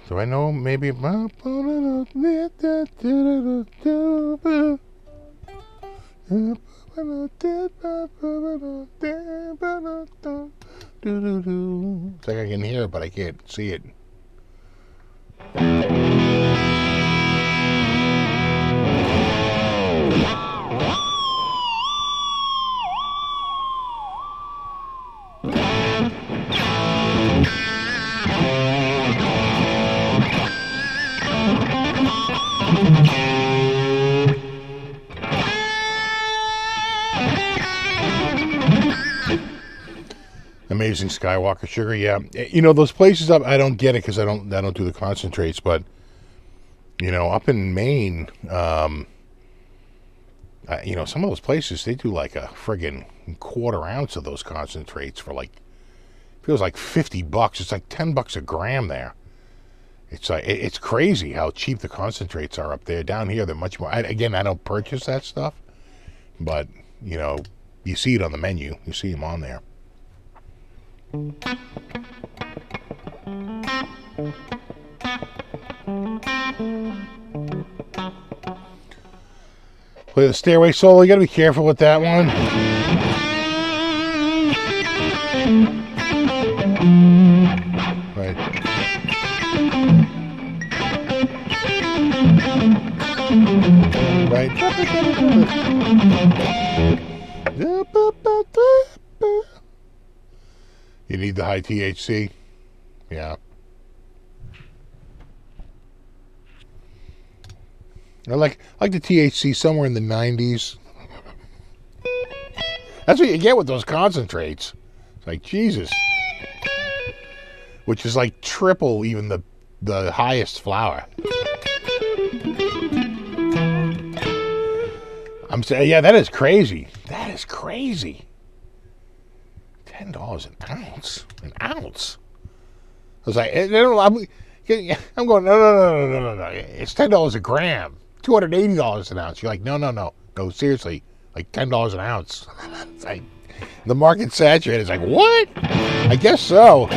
Do I know maybe It's like I can hear it, but I can't see it. Skywalker sugar, yeah. You know those places up, I don't get it because I don't, I don't do the concentrates. But you know, up in Maine, um, you know, some of those places they do like a friggin' quarter ounce of those concentrates for like it feels like fifty bucks. It's like ten bucks a gram there. It's like it- it's crazy how cheap the concentrates are up there. Down here, they're much more. I, again, I don't purchase that stuff, but you know, you see it on the menu. You see them on there. Play the Stairway Solo. You gotta be careful with that one. Right. Right. <laughs> You need the high THC. Yeah. I like I like the THC somewhere in the 90s. That's what you get with those concentrates. It's like Jesus. Which is like triple even the the highest flower. I'm saying, yeah, that is crazy. That is crazy. Ten dollars an ounce, an ounce. I was like, eh, I'm, I'm going, no, no, no, no, no, no, no. It's ten dollars a gram, two hundred eighty dollars an ounce. You're like, no, no, no, no, seriously, like ten dollars an ounce. <laughs> like the market's saturated. It's like, what? I guess so.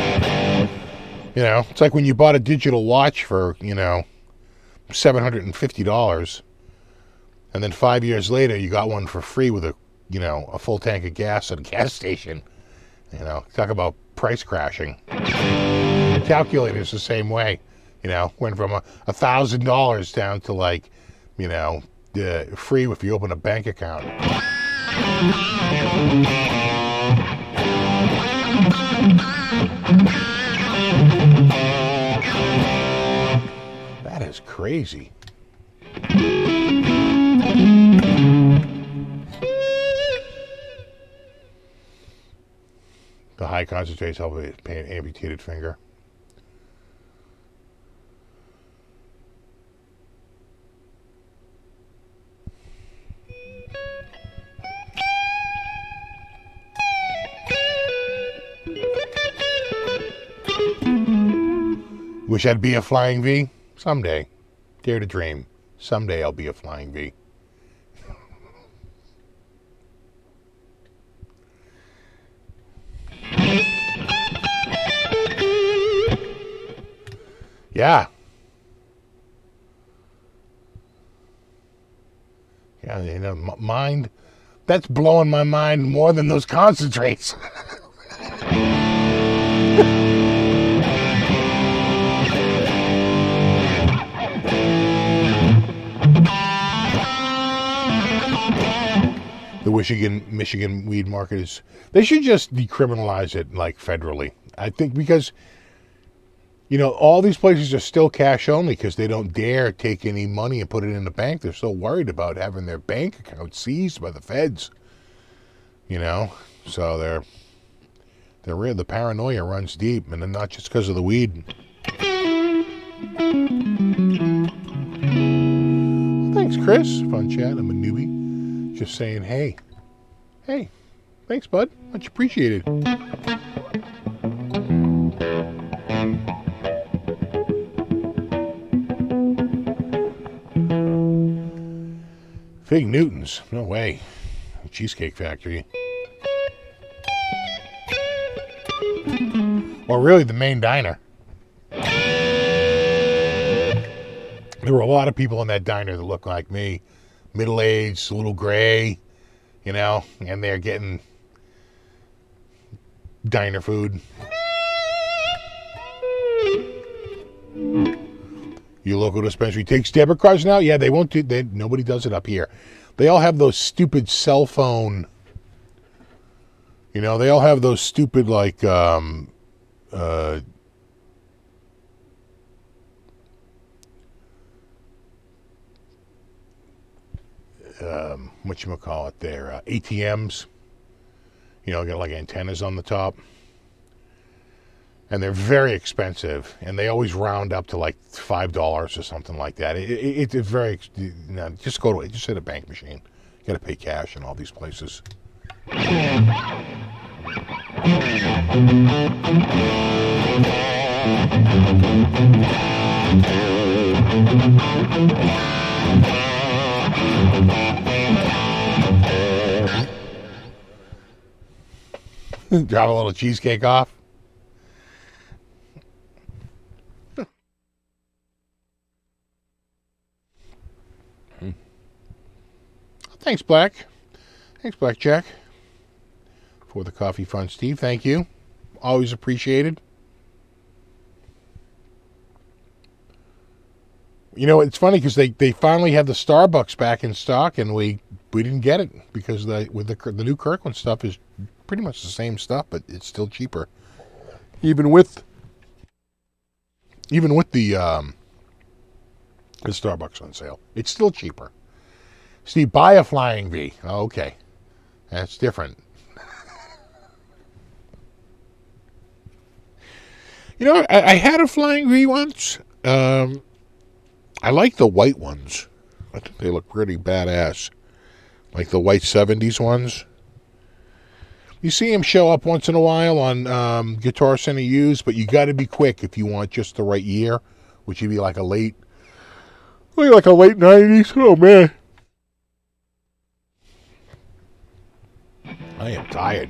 You know, it's like when you bought a digital watch for, you know, seven hundred and fifty dollars, and then five years later you got one for free with a, you know, a full tank of gas at a gas station. You know, talk about price crashing. Calculators the same way. You know, went from a thousand dollars down to like, you know, uh, free if you open a bank account. That is crazy. The high concentrates help with pain amputated finger. Wish I'd be a flying V someday. Dare to dream. Someday I'll be a flying V. yeah. Yeah, you know, mind. That's blowing my mind more than those concentrates. <laughs> the Michigan Michigan weed market is. They should just decriminalize it like federally. I think because you know all these places are still cash only because they don't dare take any money and put it in the bank. They're so worried about having their bank account seized by the feds. You know, so they're they're real. The paranoia runs deep, and not just because of the weed. Thanks, Chris. Fun chat. I'm a newbie just saying, hey, hey, thanks, bud. Much appreciated. Fig Newtons, no way. Cheesecake Factory. Or really the Maine Diner. There were a lot of people in that diner that looked like me middle aged, a little gray, you know, and they're getting diner food. Your local dispensary takes debit cards now? Yeah, they won't do they nobody does it up here. They all have those stupid cell phone you know, they all have those stupid like um uh um, what you call it there uh, ATMs. You know, got like antennas on the top, and they're very expensive, and they always round up to like five dollars or something like that. It, it, it's very you just go to it. just hit a bank machine. You got to pay cash in all these places. <laughs> Drop a little cheesecake off. Thanks, Black. Thanks, Black Jack, for the coffee fund, Steve. Thank you. Always appreciated. You know, it's funny because they, they finally had the Starbucks back in stock, and we we didn't get it because the with the the new Kirkland stuff is pretty much the same stuff, but it's still cheaper. Even with even with the um, the Starbucks on sale, it's still cheaper. Steve, buy a Flying V. Oh, okay, that's different. you know, I, I, had a Flying V once. Um, I like the white ones. I think they look pretty badass. Like the white 70s ones. You see them show up once in a while on um, Guitar Center used, but you got to be quick if you want just the right year, which would be like a late, like a late 90s. Oh, man. I am tired.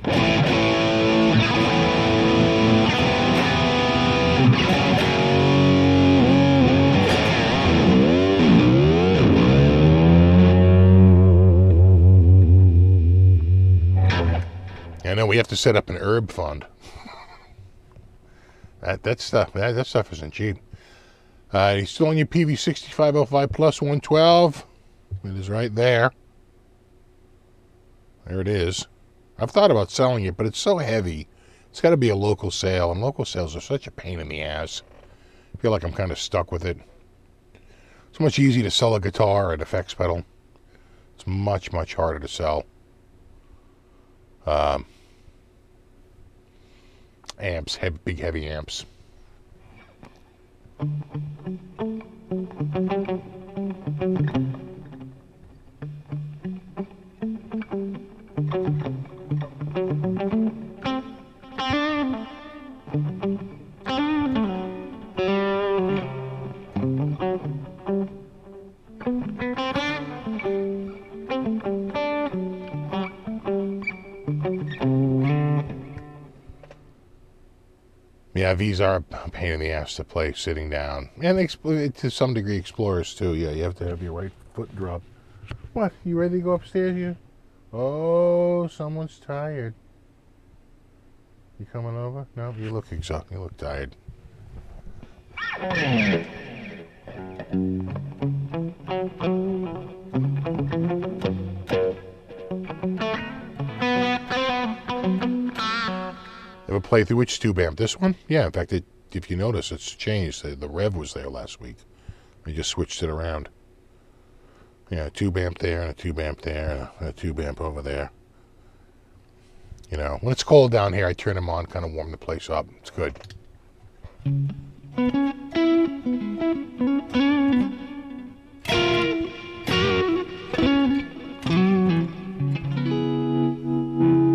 I know we have to set up an herb fund. <laughs> that that stuff that, that stuff isn't cheap. Uh, he's still on your PV 6505 plus 112. It is right there. There it is. I've thought about selling it, but it's so heavy. It's got to be a local sale, and local sales are such a pain in the ass. I feel like I'm kind of stuck with it. It's much easier to sell a guitar at effects pedal. It's much, much harder to sell. Um, amps, have big heavy amps. These are a pain in the ass to play sitting down, and to some degree, explorers too. Yeah, you have to have your right foot drop. What? You ready to go upstairs here? Oh, someone's tired. You coming over? No, you look exhausted. You look tired. Ever play through which tube amp? This one? Yeah, in fact, it, if you notice, it's changed. The, the Revv was there last week. We just switched it around. Yeah, a tube amp there and a tube amp there and a, a tube amp over there. You know, when it's cold down here, I turn them on, kind of warm the place up. It's good.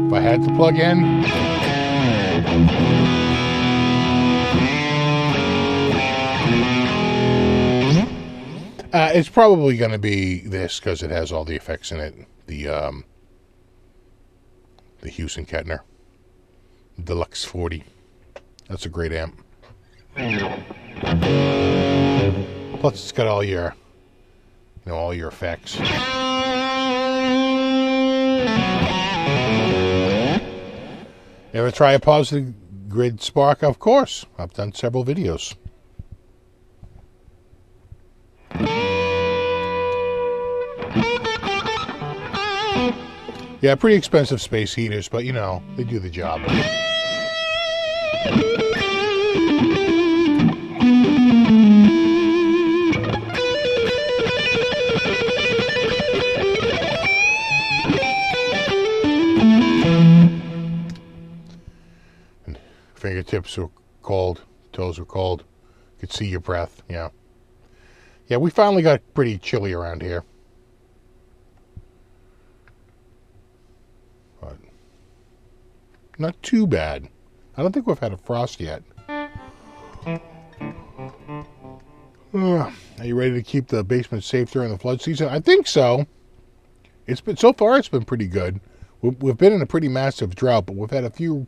If I had to plug in, Uh, it's probably going to be this because it has all the effects in it. The um, the and Kettner Deluxe 40. That's a great amp. Plus, it's got all your, you know, all your effects. Ever try a positive grid spark? Of course. I've done several videos. Yeah, pretty expensive space heaters, but you know, they do the job. Fingertips were cold, toes were cold. Could see your breath, yeah. Yeah, we finally got pretty chilly around here. Not too bad. I don't think we've had a frost yet. Ugh. Are you ready to keep the basement safe during the flood season? I think so. It's been so far. It's been pretty good. We've, we've been in a pretty massive drought, but we've had a few,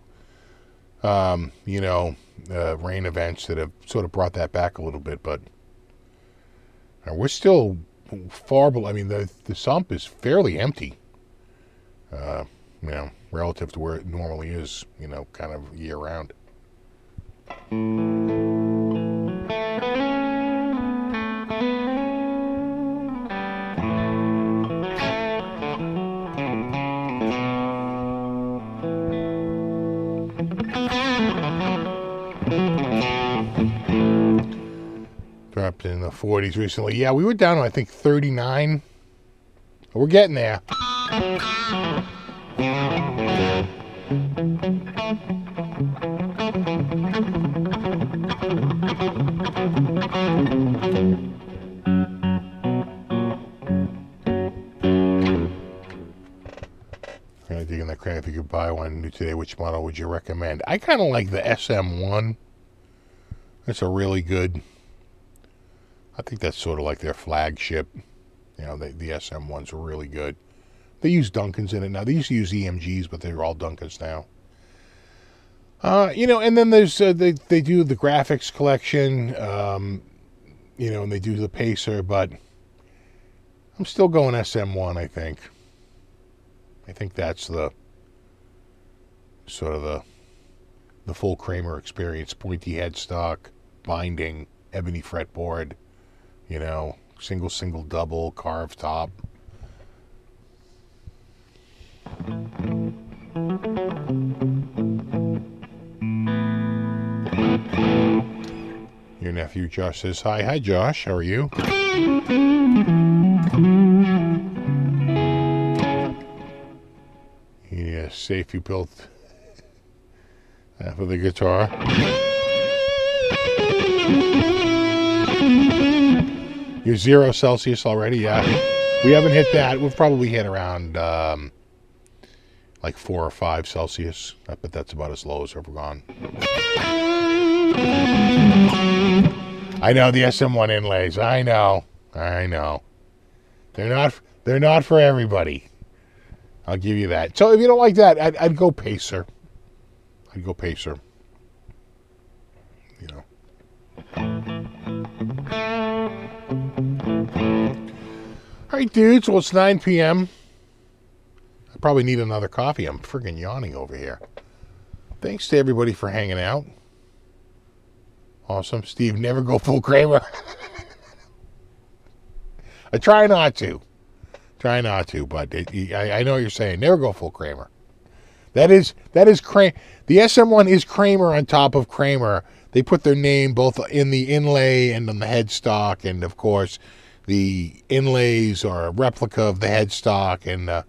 um, you know, uh, rain events that have sort of brought that back a little bit. But uh, we're still far below. I mean, the the sump is fairly empty. Uh, you know, relative to where it normally is. You know, kind of year round. Dropped in the 40s recently. Yeah, we were down to, I think, 39. We're getting there. If you could buy one new today, which model would you recommend? I kind of like the SM1. That's a really good. I think that's sort of like their flagship. You know, the, the SM1's really good. They use Duncans in it now. They used to use EMGs, but they're all Duncans now. Uh, you know, and then there's uh, they they do the graphics collection, um, you know, and they do the Pacer, but I'm still going SM1. I think. I think that's the sort of the the full Kramer experience: pointy headstock, binding, ebony fretboard, you know, single, single, double, carved top. Your nephew Josh says hi. Hi, Josh. How are you? Yeah, safe you built uh, for the guitar. You're zero Celsius already, yeah. We haven't hit that. We've probably hit around um, like four or five Celsius. I bet that's about as low as we've gone. I know the SM1 inlays. I know. I know. They're not. They're not for everybody. I'll give you that. So if you don't like that, I'd, I'd go Pacer. I'd go Pacer. You know. All right, dudes. Well, it's 9 p.m. I probably need another coffee. I'm friggin' yawning over here. Thanks to everybody for hanging out. Awesome. Steve, never go full Kramer. <laughs> I try not to. Try not to, but it, I, I know what you're saying. Never go full Kramer. That is that is Kramer. The SM1 is Kramer on top of Kramer. They put their name both in the inlay and on the headstock, and of course, the inlays are a replica of the headstock, and uh,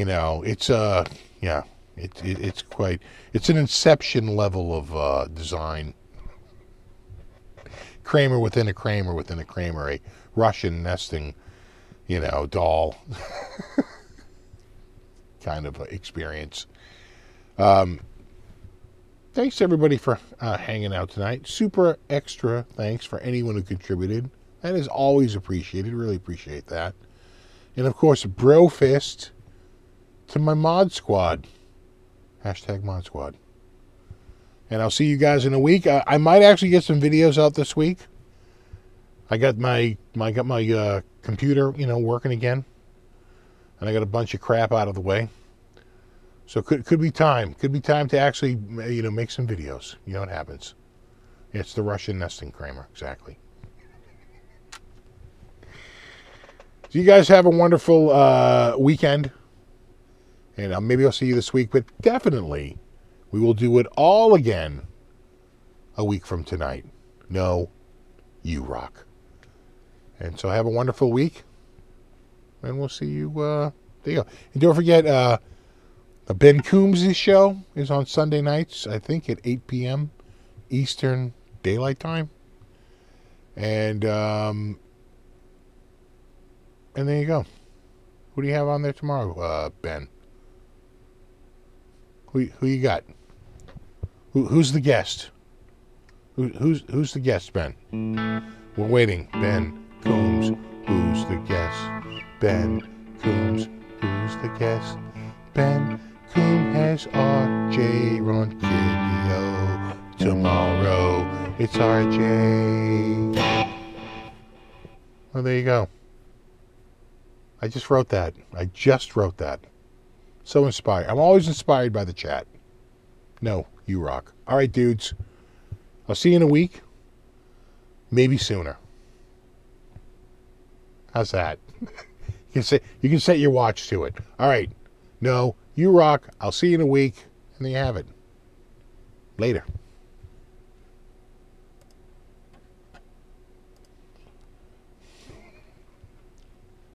you know it's uh yeah it, it, it's quite it's an inception level of uh, design. Kramer within a Kramer within a Kramer, a Russian nesting, you know, doll <laughs> kind of experience. Um, thanks everybody for uh, hanging out tonight. Super extra thanks for anyone who contributed. That is always appreciated. Really appreciate that. And of course, Brofist to my mod squad. Hashtag mod squad. And I'll see you guys in a week. I, I might actually get some videos out this week. I got my my got my uh, computer, you know, working again, and I got a bunch of crap out of the way. So could could be time. Could be time to actually, you know, make some videos. You know what happens. It's the Russian nesting Kramer, exactly. So you guys have a wonderful uh, weekend, and uh, maybe I'll see you this week. But definitely, we will do it all again a week from tonight. No, you rock. And so have a wonderful week. And we'll see you uh, there you go. And don't forget, uh, Ben Coombs' show is on Sunday nights, I think at 8 p.m. Eastern Daylight Time. And um, and there you go. Who do you have on there tomorrow, uh, Ben? Who who you got? Who who's the guest? Who, who's who's the guest, Ben? We're waiting, Ben. Coombs, who's the guest? Ben Coombs, who's the guest? Ben Coombs has RJ Ronquillo. Tomorrow it's RJ. Well, there you go. I just wrote that. I just wrote that. So inspired. I'm always inspired by the chat. No, you rock. All right, dudes. I'll see you in a week. Maybe sooner. How's that? <laughs> you can say you can set your watch to it. All right. No, you rock. I'll see you in a week, and there you have it. Later.